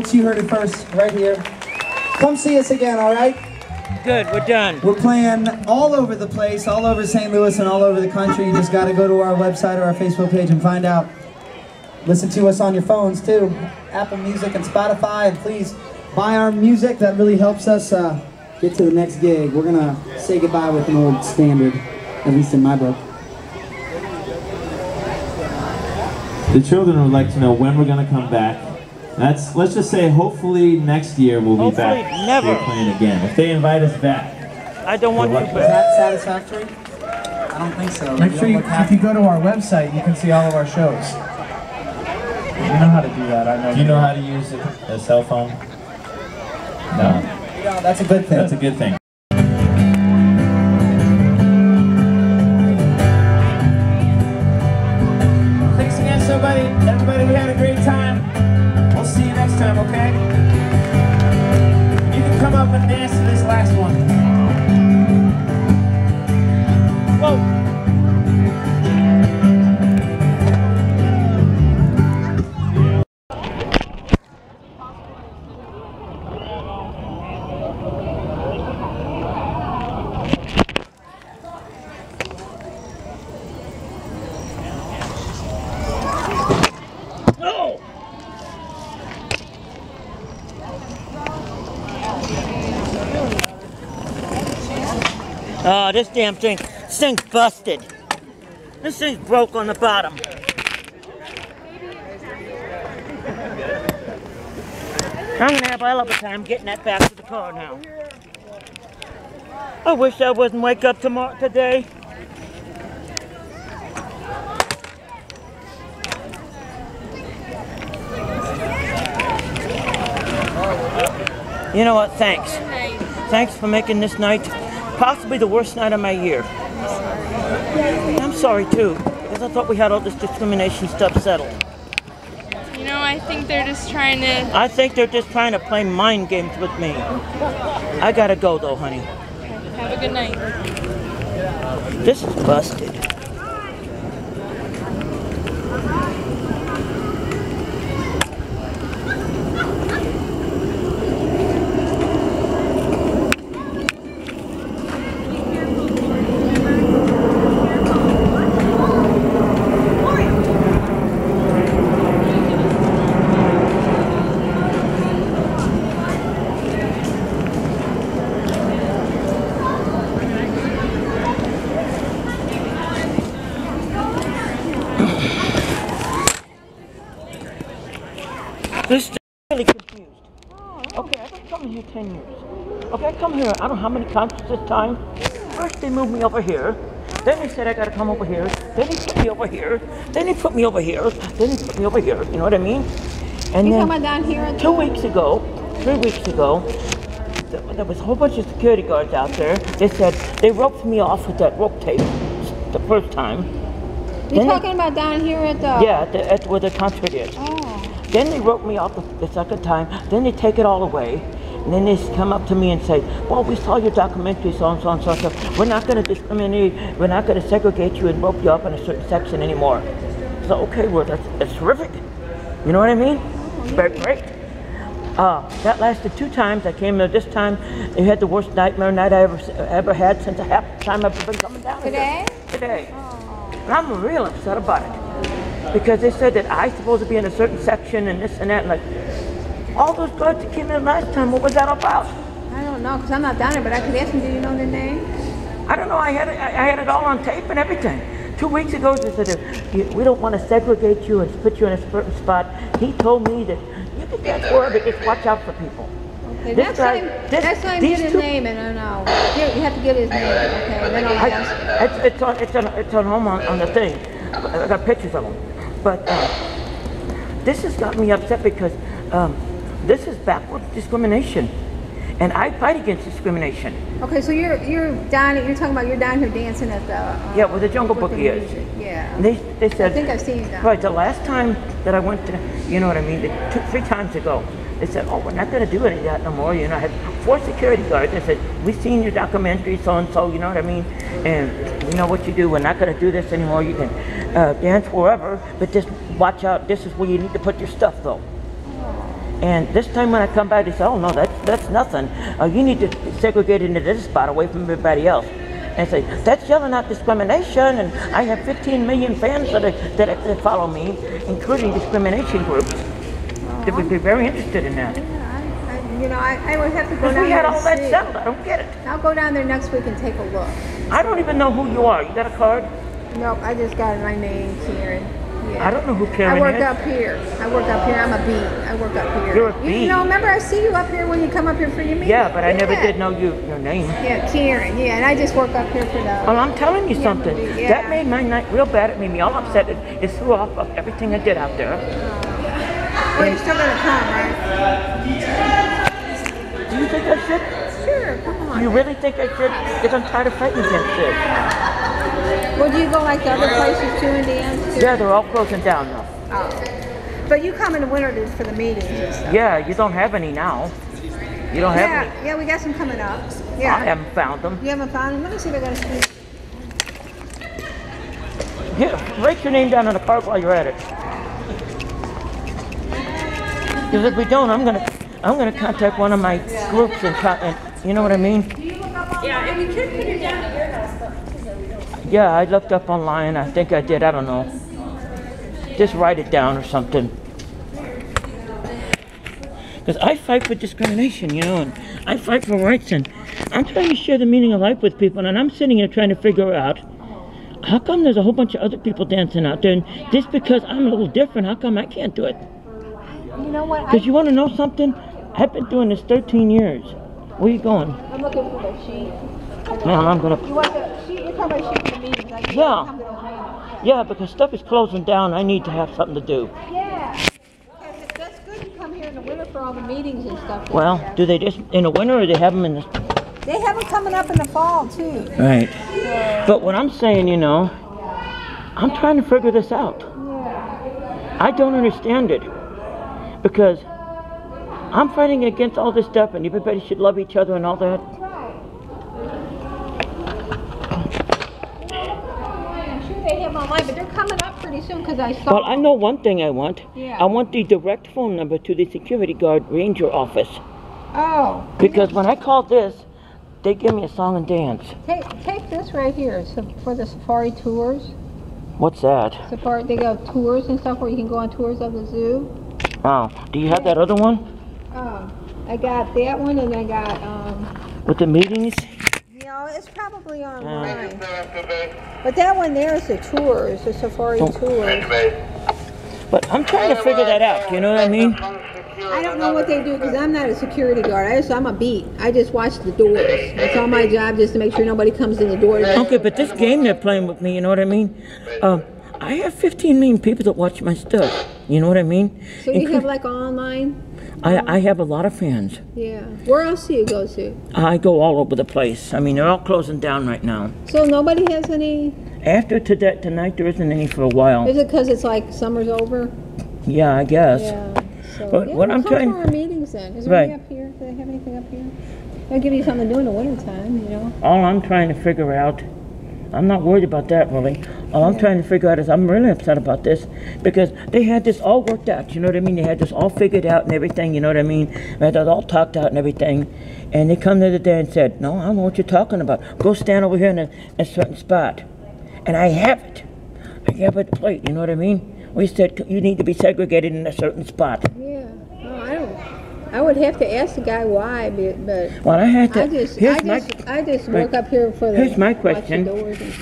Folks, you heard it first right here. Come see us again, all right? Good, we're done. We're playing all over the place, all over St. Louis and all over the country. You just got to go to our website or our Facebook page and find out. Listen to us on your phones, too. Apple Music and Spotify. And please buy our music. That really helps us uh, get to the next gig. We're going to say goodbye with an old standard, at least in my book. The children would like to know when we're going to come back that's let's just say hopefully next year we'll hopefully be back. Never playing again if they invite us back. I don't want to. Is that satisfactory? I don't think so. Make sure you, if you go to our website, you can see all of our shows. You know how to do that. I know. Do you know how to use a, a cell phone? No. No, that's a good thing. That's a good thing. This damn thing. This thing's busted. This thing's broke on the bottom. I'm gonna have a hell of a time getting that back to the car now. I wish I wasn't wake up tomorrow today. You know what? Thanks. Thanks for making this night possibly the worst night of my year. I'm sorry too, because I thought we had all this discrimination stuff settled. You know, I think they're just trying to. I think they're just trying to play mind games with me. I gotta go though, honey. Have a good night. This is busted. This is really confused. Oh, okay, I've been coming here 10 years. Okay, I come here, I don't know how many times this time. First they moved me over here. Then they said I gotta come over here. Then they put me over here. Then they put me over here. Then they put me over here. You know what I mean? And You then down here? two the- weeks ago, three weeks ago, there was a whole bunch of security guards out there. They said they roped me off with that rope tape the first time. You're Then they- talking about down here at the. yeah, at, the, at where the concert is. Oh. Then they wrote me off the, the second time. Then they take it all away. And then they come up to me and say, well, we saw your documentary, so and so and so and so. We're not going to discriminate. We're not going to segregate you and rope you up in a certain section anymore. So, okay, well, that's, that's terrific. You know what I mean? Very great. Uh, that lasted two times. I came there this time. They had the worst nightmare night I ever ever had since the half time I've been coming down here. Today? Today. And I'm real upset about it. Because they said that I supposed to be in a certain section and this and that. And like, all those guards that came in last time, what was that about? I don't know, because I'm not down there, but I could ask him, do you know their name? I don't know. I had it, I I had it all on tape and everything. Two weeks ago, they said, we don't want to segregate you and put you in a certain spot. He told me that you could can dance but just watch out for people. Okay, This next guy- time, this- next time get his two- name and I'll, give- you have to get his name, okay, then I'll ask. it's, it's on it's on it's on home on, on the thing. I got pictures of them. But uh, this has got me upset because um, this is backward discrimination, and I fight against discrimination. Okay, so you're, you're down, you're talking about you're down here dancing at the. uh, Yeah, where the Jungle Boogie the is. Yeah. And they they said I think I've seen you down. right the last time that I went to you know what I mean the two, three times ago. They said, "Oh, we're not going to do any of that no more." You know, I had four security guards. They said, "We've seen your documentary, so and so. You know what I mean? And we know what you do. We're not going to do this anymore. You can uh, dance wherever, but just watch out. This is where you need to put your stuff, though." And this time when I come back, they said, "Oh no, that's that's nothing. Uh, you need to segregate into this spot away from everybody else." And say, "That's yelling out discrimination." And I have 15 million fans that, are, that, that follow me, including discrimination groups, that would be very interested in that. I- You know, I, I would have to go Because down we had all that settled. I don't get it. I'll go down there next week and take a look. I don't even know who you are. You got a card? Nope, I just got my name, Karen. I don't know who Karen is. I work is. up here. I work up here. I'm a bee. I work up here. You're a You, know, remember I see you up here when you come up here for your meeting? Yeah, but I never Yeah. did know you, your name. Yeah, Karen. Yeah, and I just work up here for the. Well, I'm telling you Yeah, something. yeah. That made my night real bad. It made me all upset. It, it threw off of everything I did out there. Uh, Oh, you're still gonna come, right? Do you think I should? Sure. Come on. You really think I should? Because I'm tired of fighting against this. Well, do you go like the other places too in too? Yeah, they're all closing down now. Oh. But you come in the winter to- for the meetings and stuff. Yeah, you don't have any now. You don't have Yeah, any. yeah, we got some coming up. Yeah. I haven't found them. You haven't found them? Let me see if I got a scoop. Here, write your name down on the card while you're at it. Because if we don't, I'm gonna, I'm gonna contact one of my groups and, and you know what I mean? Yeah, and we could put it down at your house, but. Yeah, I looked up online. I think I did. I don't know. Just write it down or something. Because I fight for discrimination, you know, and I fight for rights, and I'm trying to share the meaning of life with people, and I'm sitting here trying to figure out how come there's a whole bunch of other people dancing out there, and just because I'm a little different, how come I can't do it? You know what? Because you want to know something? I've been doing this 13 years. Where you going? I'm looking for the sheet. Man, I'm gonna. You want the sheet? You're talking about sheet for meetings. Like, Yeah. come to those meetings. Yeah, because stuff is closing down. I need to have something to do. Yeah. That's good to come here in the winter for all the meetings and stuff. Well, that. do they just in the winter or do they have them in the They have them coming up in the fall too. right? So, But what I'm saying, you know, I'm trying to figure this out. yeah. I don't understand it because I'm fighting against all this stuff, and everybody should love each other and all that. I'm sure they have online, but they're coming up pretty soon because I saw. Well, I know one thing I want. Yeah. I want the direct phone number to the security guard ranger office Oh. because when I call this, they give me a song and dance. Take take this right here so for the safari tours. What's that? Safari, they got tours and stuff where you can go on tours of the zoo. Oh, do you have that other one Um, I got that one and I got um. with the meetings? You know, it's probably online. But that one there is the tours, the safari Oh. tours. But I'm trying to figure that out. You know what I mean? I don't know what they do because I'm not a security guard. I just, I'm a beat. I just watch the doors. It's all my job just to make sure nobody comes in the door. Okay, but this game they're playing with me, you know what I mean? Um, I have 15 million people that watch my stuff. You know what I mean? So you Inclu- have like online? I, I have a lot of fans. Yeah. Where else do you go to? I go all over the place. I mean, they're all closing down right now. So nobody has any? After today, tonight, there isn't any for a while. Is it because it's like summer's over? Yeah, I guess. Yeah. So, But yeah, what well, I'm come trying- to our meetings then. Is there Right. any up here? Do they have anything up here? They'll give you something to do in the wintertime, you know? All I'm trying to figure out, I'm not worried about that really. All I'm trying to figure out is I'm really upset about this because they had this all worked out. You know what I mean? They had this all figured out and everything. You know what I mean? They had it all talked out and everything. And they come the other day and said, "No, I don't know what you're talking about. Go stand over here in a, a certain spot." And I have it. I have it plate. You know what I mean? We said you need to be segregated in a certain spot. Yeah. I would have to ask the guy why, but, but Well, I had to. I just, here's I my- just, I just right. up here for the. Here's my question.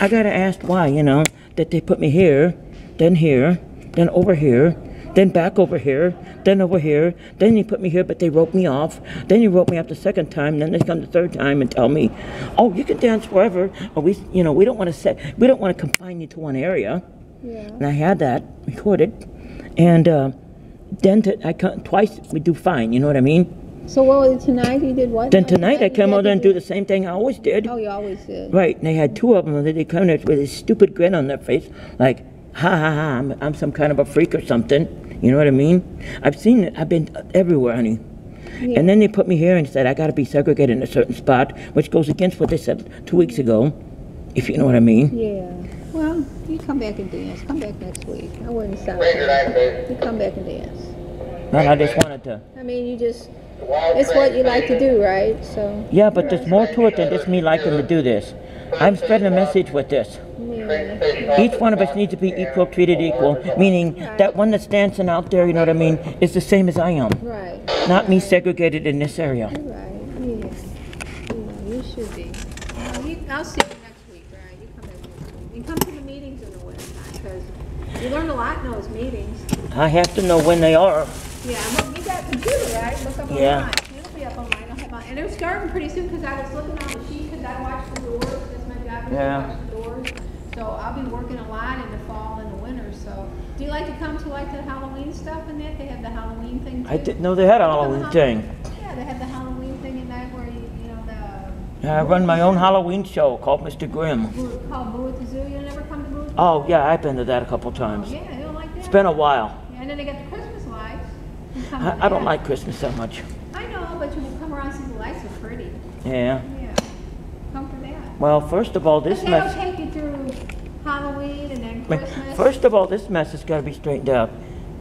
I gotta ask why, you know, that they put me here, then here, then over here, then back over here, then over here, then you put me here, but they wrote me off. Then you wrote me off the second time, then they come the third time and tell me, oh, you can dance wherever, or we, you know, we don't want to set, we don't want to confine you to one area. Yeah. And I had that recorded, and uh, then I come twice. We do fine, you know what I mean? So what was it tonight? You did what? Then tonight I come out and do the same thing I always did. Oh, you always did. Right, and they had two of them, and they come there with a stupid grin on their face, like, ha ha ha, I'm, I'm some kind of a freak or something. You know what I mean? I've seen it, I've been everywhere, honey. Yeah. And then they put me here and said, I gotta be segregated in a certain spot, which goes against what they said two weeks ago, if you know what I mean. Yeah. Well, you come back and dance. Come back next week. I wouldn't stop. You come back and dance. No, I just wanted to. I mean, you just. It's what you like to do, right? So. Yeah, but there's more to it than just me liking to do this. I'm spreading a message with this. Yeah. Each one of us needs to be equal, treated equal, meaning that one that's dancing out there, you know what I mean, is the same as I am. Right. Not me segregated in this area. Right. Yeah. Yeah. You should be. Well, you, I'll see you next week, right? You come back next week. You come to the meetings in the winter time because You learn a lot in those meetings. I have to know when they are. Yeah, well, you got a computer, right? Look up Yeah. online. It'll be up online. I'll have on- And they're starting pretty soon because I was looking on the sheet because I watch the doors. That's my job Yeah. watch the doors. So I'll be working a lot in the fall and the winter. So do you like to come to like the Halloween stuff and that? They have the Halloween thing too. I didn't know they had a Halloween Hall- thing. Yeah, they have the Halloween thing in that where you, you know, the I run my own Halloween show called Mr. Grimm. Called Boo at the Zoo. You never come to Boo at the Zoo? Oh, yeah, I've been to that a couple times. Oh, yeah, you don't like that? It's been a while. Yeah, and then they got the Christmas lights. You come to I, I don't like Christmas that much. I know, but you will come around and see the lights are pretty. Yeah. Yeah. Come for that. Well, first of all, this But they'll mess. take you through Halloween and then Christmas. First of all, this mess has got to be straightened out,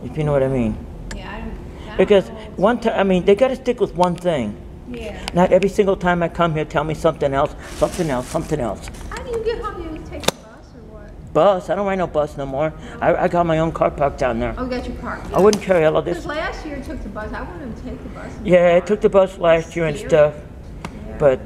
if you know what I mean. Yeah, I don't, I don't Because know. one time, I mean, they got to stick with one thing. Yeah. Not every single time I come here, tell me something else, something else, something else. How do you get home? You take the bus or what? Bus, I don't ride no bus no more. I, I got my own car parked down there. Oh, you got your car. I wouldn't carry all of Because this. last year you took the bus. I wouldn't take the bus. Yeah, I took the bus last year and stuff, but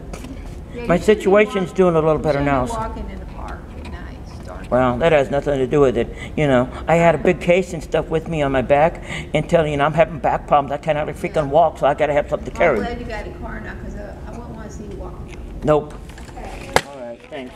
Yeah, my you should be situation's walk- doing a little better now. so- Walking in the park at night. Start. Well, that has nothing to do with it. You know, I had a big case and stuff with me on my back, and telling you, know, I'm having back problems. I can't hardly freaking walk, so I gotta have something to carry. I'm glad you got a car now because uh, I wouldn't want to see you walking. Nope. Okay. All right, thanks.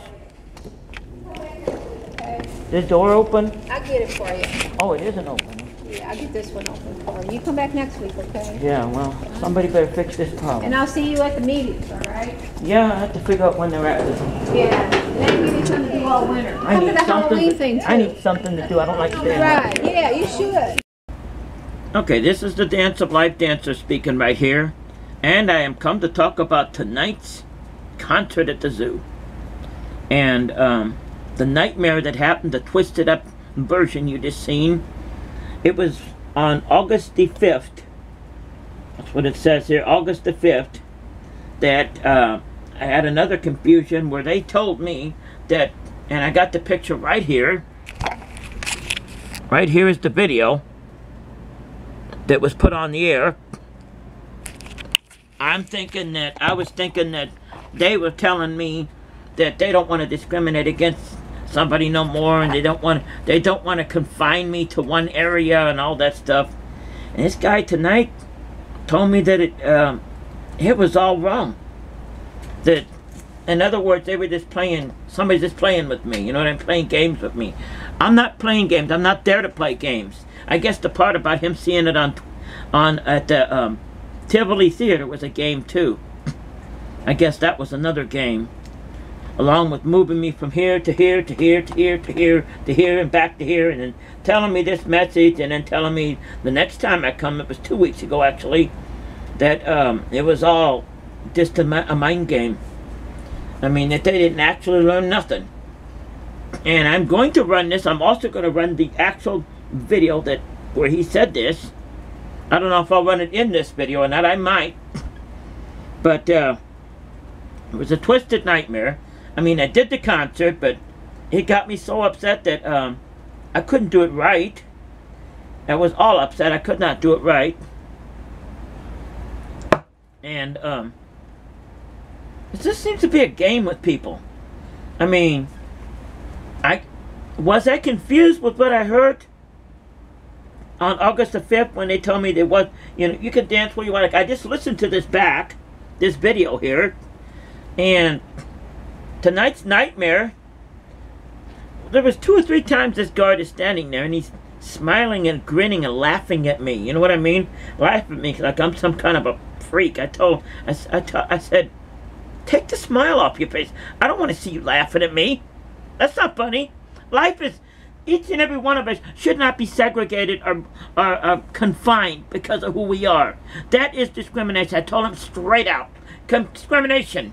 This door open? I'll get it for you. Oh, it isn't open. Yeah, I'll get this one open for you. You come back next week, okay? Yeah, well, somebody better fix this problem. And. I'll see you at the meetings, all right? Yeah, I have to figure out when they're at this. Yeah. maybe you need something to do all winter. I Come to need the Halloween something. thing too. I need something to do. I don't like staying. Right, yeah, you should. Okay, this is the Dance of Life dancer speaking right here, and I am come to talk about tonight's concert at the zoo, and um, the nightmare that happened, the twisted up version you just seen. It was on August the fifth. That's what it says here, August the fifth. That uh, I had another confusion where they told me that, and I got the picture right here. Right here is the video that was put on the air. I'm thinking that I was thinking that they were telling me that they don't want to discriminate against somebody no more, and they don't want they don't want to confine me to one area and all that stuff. And this guy tonight told me that it um, it was all wrong. That in other words, they were just playing. Somebody's just playing with me. You know what I'm playing games with me. I'm not playing games. I'm not there to play games. I guess the part about him seeing it on, on at the um, Tivoli Theater was a game too. I guess that was another game. Along with moving me from here to here to here to here to here to here and back to here, and then telling me this message, and then telling me the next time I come, it was two weeks ago actually, that um, it was all just a, mind game. I mean, that they didn't actually learn nothing. And I'm going to run this. I'm also going to run the actual video that where he said this. I don't know if I'll run it in this video or not. I might. But uh, it was a twisted nightmare. I mean, I did the concert, but it got me so upset that um, I couldn't do it right. I was all upset. I could not do it right. And um, it just seems to be a game with people. I mean, I was I confused with what I heard on August the fifth when they told me there was you know you can dance where you want. I just listened to this back, this video here, and tonight's nightmare. There was two or three times this guard is standing there and he's smiling and grinning and laughing at me. You know what I mean? Laugh at me like I'm some kind of a freak. I told I, I, I said, take the smile off your face. I don't want to see you laughing at me. That's not funny. Life is, each and every one of us should not be segregated or, or, or confined because of who we are. That is discrimination. I told him straight out. Discrimination.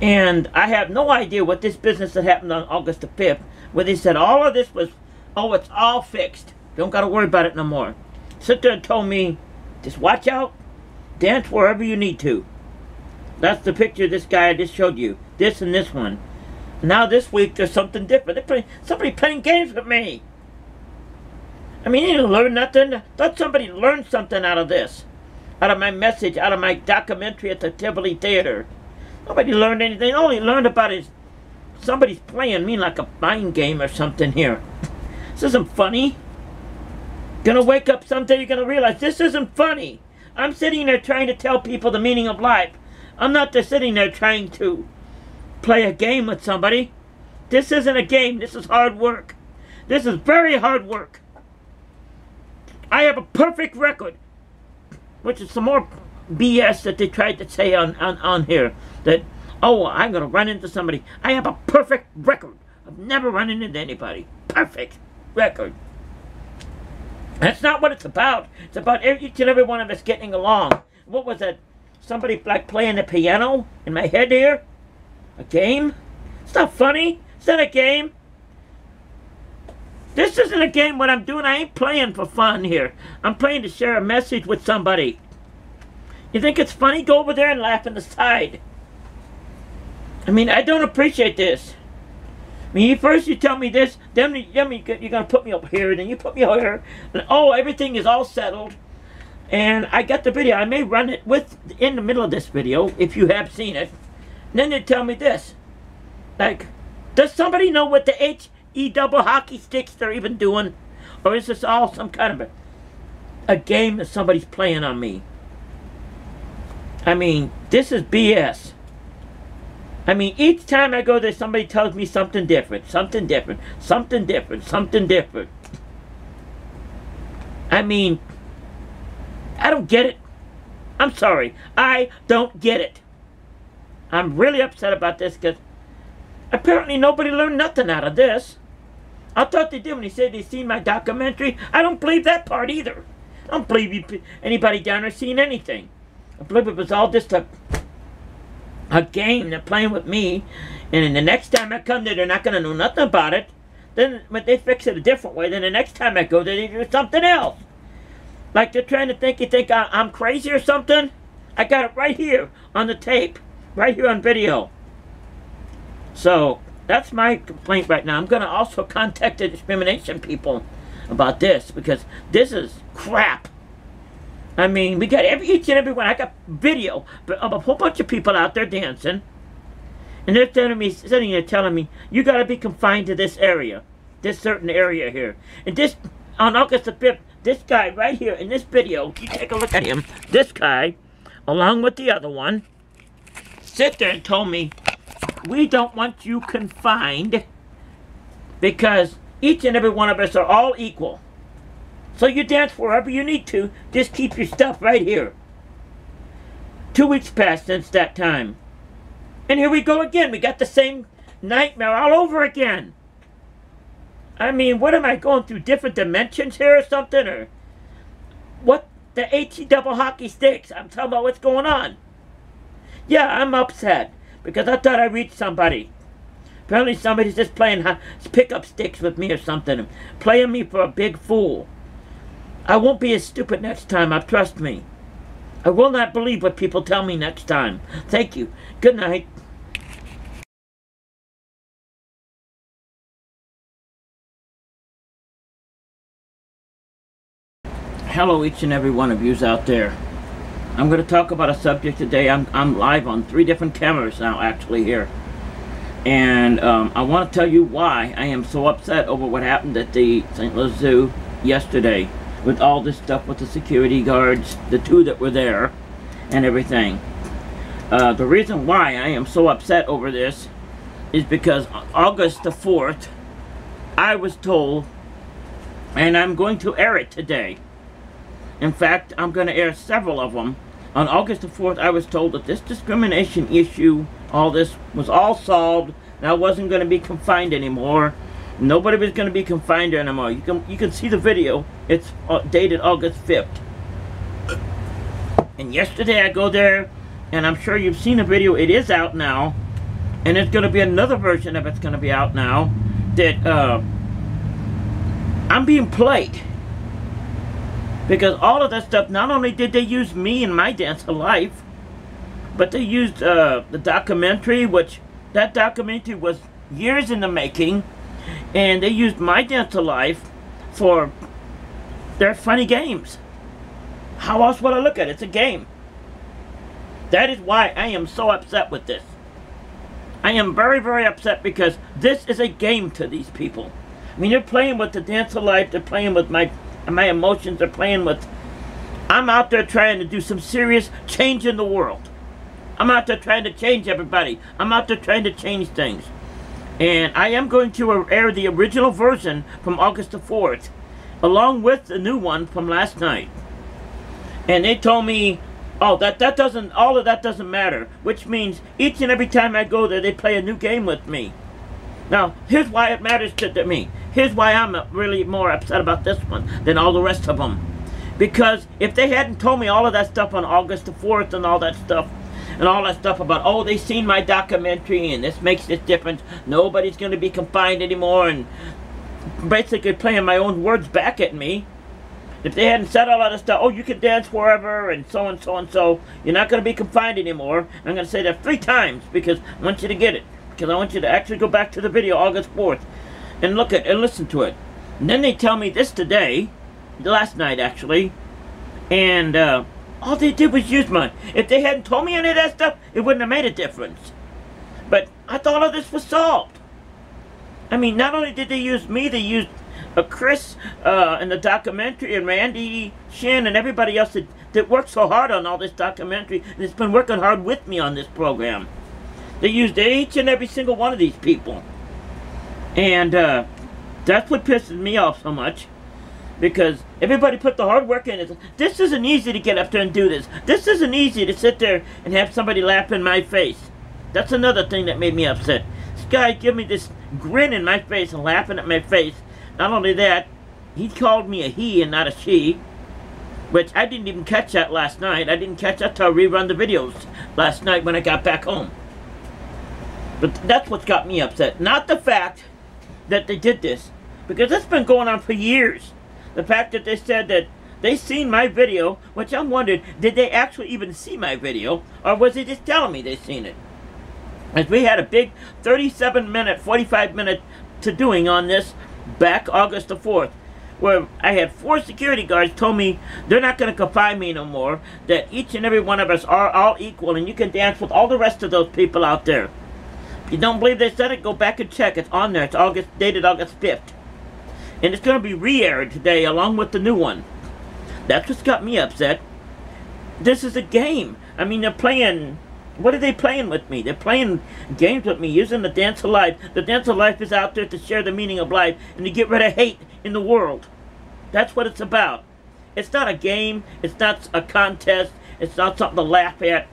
And I have no idea what this business that happened on August the 5th, where they said all of this was, oh, it's all fixed. Don't got to worry about it no more. Sit there and told me, just watch out, dance wherever you need to. That's the picture this guy just showed you. This and this one. Now this week there's something different. They're playing, somebody playing games with me. I mean, you didn't learn nothing. Thought somebody learned something out of this, out of my message, out of my documentary at the Tivoli Theater. Nobody learned anything. He learned about is somebody's playing me like a mind game or something here. (laughs) This isn't funny. Gonna wake up someday, you're gonna realize this isn't funny. I'm sitting there trying to tell people the meaning of life. I'm not just sitting there trying to play a game with somebody. This isn't a game, this is hard work. This is very hard work. I have a perfect record, which is some more BS that they tried to say on, on, on here. That, oh, I'm going to run into somebody. I have a perfect record. I've never running into anybody. Perfect record. That's not what it's about. It's about each and every one of us getting along. What was that? Somebody like playing the piano in my head here? A game? It's not funny. It's not a game. This isn't a game what I'm doing. I ain't playing for fun here. I'm playing to share a message with somebody. You think it's funny? Go over there and laugh on the side. I mean, I don't appreciate this. I mean, first you tell me this, then you, you're going to put me up here, then you put me over here, and oh, everything is all settled. And I got the video. I may run it with in the middle of this video, if you have seen it. And then they tell me this. Like, does somebody know what the H-E double hockey sticks they're even doing? Or is this all some kind of a, a game that somebody's playing on me? I mean, this is BS. I mean, each time I go there, somebody tells me something different, something different, something different, something different. I mean, I don't get it. I'm sorry. I don't get it. I'm really upset about this because apparently nobody learned nothing out of this. I thought they did when he said they seen my documentary. I don't believe that part either. I don't believe anybody down there seen anything. I believe it was all just a a game. They're playing with me. And then the next time I come there, they're not going to know nothing about it. Then, but they fix it a different way. Then the next time I go there, they do something else. Like they're trying to think you think I, I'm crazy or something. I got it right here on the tape. Right here on video. So, that's my complaint right now. I'm going to also contact the discrimination people about this. Because this is crap. I mean, we got every each and every one. I got video of a whole bunch of people out there dancing. And they're telling me, sitting there telling me, you got to be confined to this area. This certain area here. And this, on August the 5th, this guy right here in this video, you take a look at him, this guy, along with the other one, sit there and told me, we don't want you confined because each and every one of us are all equal. So you dance wherever you need to. Just keep your stuff right here. Two weeks passed since that time. And here we go again. We got the same nightmare all over again. I mean, what am I going through? Different dimensions here or something? Or what? The HE double hockey sticks. I'm talking about what's going on. Yeah, I'm upset because I thought I reached somebody. Apparently somebody's just playing pickup sticks with me or something. Playing me for a big fool. I won't be as stupid next time, I trust me. I will not believe what people tell me next time. Thank you. Good night. Hello, each and every one of yous out there. I'm going to talk about a subject today. I'm, I'm live on three different cameras now, actually, here. And um, I want to tell you why I am so upset over what happened at the St. Louis Zoo yesterday with all this stuff with the security guards, the two that were there, and everything. Uh, the reason why I am so upset over this is because August the 4th, I was told, and I'm going to air it today. In fact, I'm going to air several of them. On August the 4th, I was told that this discrimination issue, all this, was all solved, and I wasn't going to be confined anymore, Nobody was going to be confined anymore. You can you can see the video. It's uh, dated August 5th. And yesterday I go there, and I'm sure you've seen the video. It is out now, and it's going to be another version of it's going to be out now. That uh, I'm being played because all of that stuff. Not only did they use me and my dance of life, but they used uh, the documentary, which that documentary was years in the making and they used My to Life for their funny games. How else would I look at it? It's a game. That is why I am so upset with this. I am very, very upset because this is a game to these people. I mean, they're playing with the of life. They're playing with my my emotions. They're playing with. I'm out there trying to do some serious change in the world. I'm out there trying to change everybody. I'm out there trying to change things. And I am going to air the original version from August the 4th, along with the new one from last night. And they told me, oh, that, that doesn't, all of that doesn't matter. Which means each and every time I go there, they play a new game with me. Now, here's why it matters to, to me. Here's why I'm really more upset about this one than all the rest of them. Because if they hadn't told me all of that stuff on August the 4th and all that stuff, and all that stuff about, oh, they seen my documentary and this makes this difference, nobody's going to be confined anymore, and basically playing my own words back at me. If they hadn't said all that stuff, oh, you can dance wherever, and so and so and so, you're not going to be confined anymore. I'm going to say that three times because I want you to get it. Because I want you to actually go back to the video August 4th and look at and listen to it. And then they tell me this today, last night actually, and uh, all they did was use mine. If they hadn't told me any of that stuff, it wouldn't have made a difference. But I thought all this was solved. I mean, not only did they use me, they used uh, Chris uh, in the documentary and Randy Shin and everybody else that, that worked so hard on all this documentary and has been working hard with me on this program. They used each and every single one of these people. And uh, that's what pisses me off so much. Because everybody put the hard work in. This isn't easy to get up there and do this. This isn't easy to sit there and have somebody laugh in my face. That's another thing that made me upset. This guy give me this grin in my face and laughing at my face. Not only that, he called me a he and not a she. Which I didn't even catch that last night. I didn't catch that till I rerun the videos last night when I got back home. But that's what's got me upset. Not the fact that they did this. Because it's been going on for years. The fact that they said that they seen my video, which I'm wondering, did they actually even see my video? Or was they just telling me they seen it? As we had a big 37 minute, 45 minute to doing on this back August the 4th where I had four security guards told me they're not going to confine me no more, that each and every one of us are all equal and you can dance with all the rest of those people out there. If you don't believe they said it, go back and check. It's on there. It's August dated August 5th. And it's going to be re-aired today along with the new one. That's what's got me upset. This is a game. I mean, they're playing... What are they playing with me? They're playing games with me, using the Dance of Life. The Dance of Life is out there to share the meaning of life and to get rid of hate in the world. That's what it's about. It's not a game. It's not a contest. It's not something to laugh at.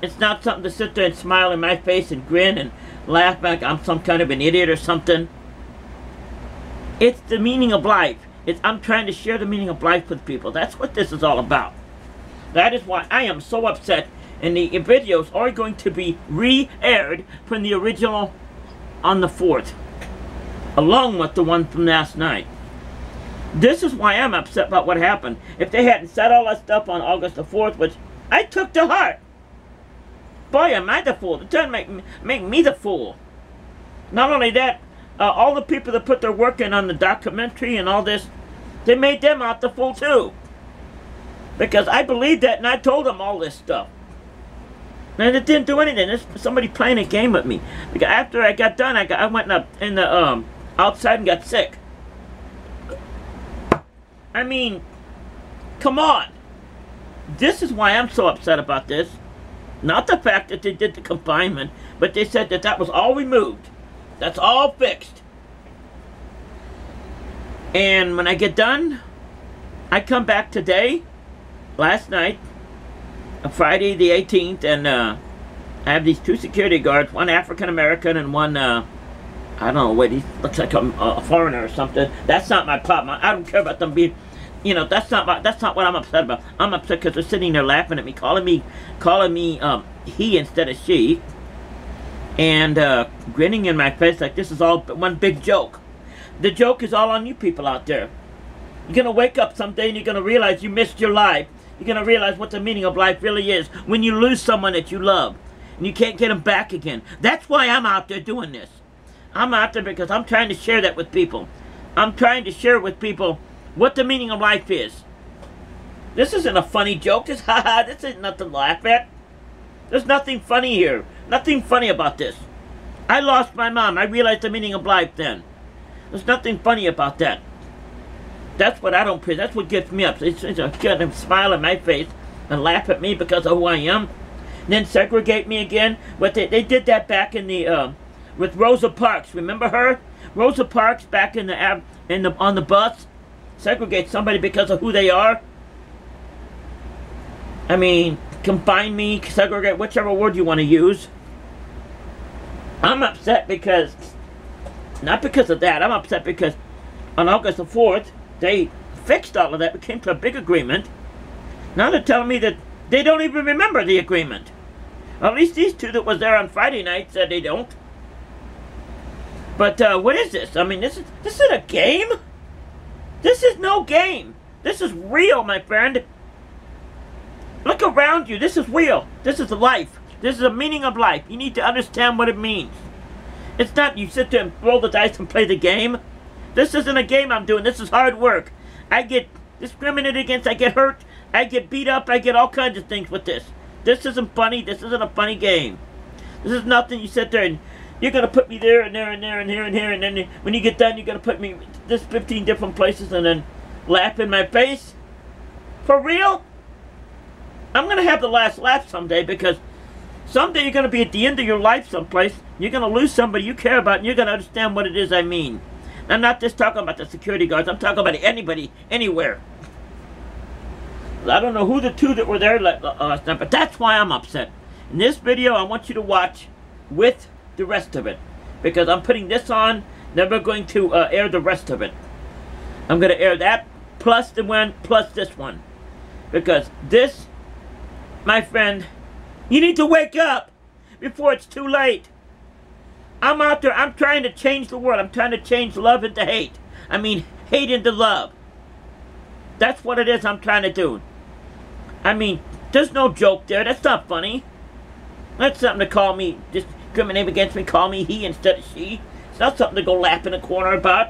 It's not something to sit there and smile in my face and grin and laugh like I'm some kind of an idiot or something. It's the meaning of life. It's, I'm trying to share the meaning of life with people. That's what this is all about. That is why I am so upset and the videos are going to be re-aired from the original on the 4th. Along with the one from last night. This is why I'm upset about what happened. If they hadn't said all that stuff on August the 4th, which I took to heart. Boy, am I the fool. Trying to make, make me the fool. Not only that, uh, all the people that put their work in on the documentary and all this, they made them out the fool too. Because I believed that and I told them all this stuff. And it didn't do anything. It's somebody playing a game with me. Because after I got done, I, got, I went the, in the um, outside and got sick. I mean, come on. This is why I'm so upset about this. Not the fact that they did the confinement, but they said that that was all removed. That's all fixed. And when I get done, I come back today, last night, Friday the 18th, and uh, I have these two security guards, one African American and one, uh, I don't know, what he looks like a, a foreigner or something. That's not my problem. I don't care about them being you know, that's not that's not what I'm upset about. I'm upset because they're sitting there laughing at me, calling me, calling me um, he instead of she, and uh, grinning in my face like this is all one big joke. The joke is all on you people out there. You're gonna wake up someday and you're gonna realize you missed your life. You're gonna realize what the meaning of life really is when you lose someone that you love and you can't get them back again. That's why I'm out there doing this. I'm out there because I'm trying to share that with people. I'm trying to share with people what the meaning of life is. This isn't a funny joke. This, (laughs) haha, this ain't nothing to laugh at. There's nothing funny here. Nothing funny about this. I lost my mom. I realized the meaning of life then. There's nothing funny about that. That's what I don't pray. That's what gets me up. It's, it's a smile on my face and laugh at me because of who I am. And then segregate me again. But they, they did that back in the uh, with Rosa Parks. Remember her? Rosa Parks back in the in the on the bus segregate somebody because of who they are. I mean, confine me, segregate, whichever word you want to use. I'm upset because, not because of that, I'm upset because on August the 4th, they fixed all of that, we came to a big agreement. Now they're telling me that they don't even remember the agreement. At least these two that was there on Friday night said they don't. But uh, what is this? I mean, this is this is a game. This is no game. This is real, my friend. Look around you. This is real. This is life. This is the meaning of life. You need to understand what it means. It's not you sit there and roll the dice and play the game. This isn't a game I'm doing. This is hard work. I get discriminated against. I get hurt. I get beat up. I get all kinds of things with this. This isn't funny. This isn't a funny game. This is nothing you sit there and you're going to put me there and there and there and here and here. And then when you get done, you're going to put me this 15 different places and then laugh in my face. For real? I'm going to have the last laugh someday because someday you're going to be at the end of your life someplace. You're going to lose somebody you care about and you're going to understand what it is I mean. I'm not just talking about the security guards. I'm talking about anybody, anywhere. I don't know who the two that were there last night, but that's why I'm upset. In this video, I want you to watch with the rest of it. Because I'm putting this on, never going to uh, air the rest of it. I'm going to air that, plus the one, plus this one. Because this, my friend, you need to wake up before it's too late. I'm out there, I'm trying to change the world. I'm trying to change love into hate. I mean, hate into love. That's what it is I'm trying to do. I mean, there's no joke there. That's not funny. That's something to call me, just discriminate against me, call me he instead of she. It's not something to go laugh in a corner about.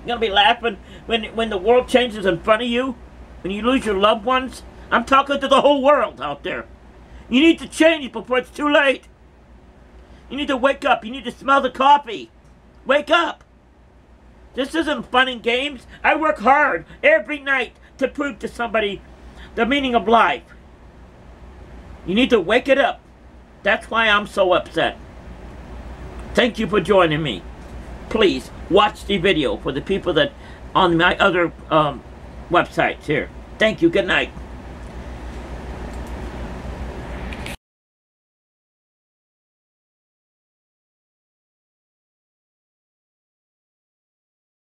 You're gonna be laughing when when the world changes in front of you, when you lose your loved ones. I'm talking to the whole world out there. You need to change before it's too late. You need to wake up. You need to smell the coffee. Wake up. This isn't fun and games. I work hard every night to prove to somebody the meaning of life. You need to wake it up. That's why I'm so upset. Thank you for joining me. Please watch the video for the people that on my other um, websites here. Thank you. Good night.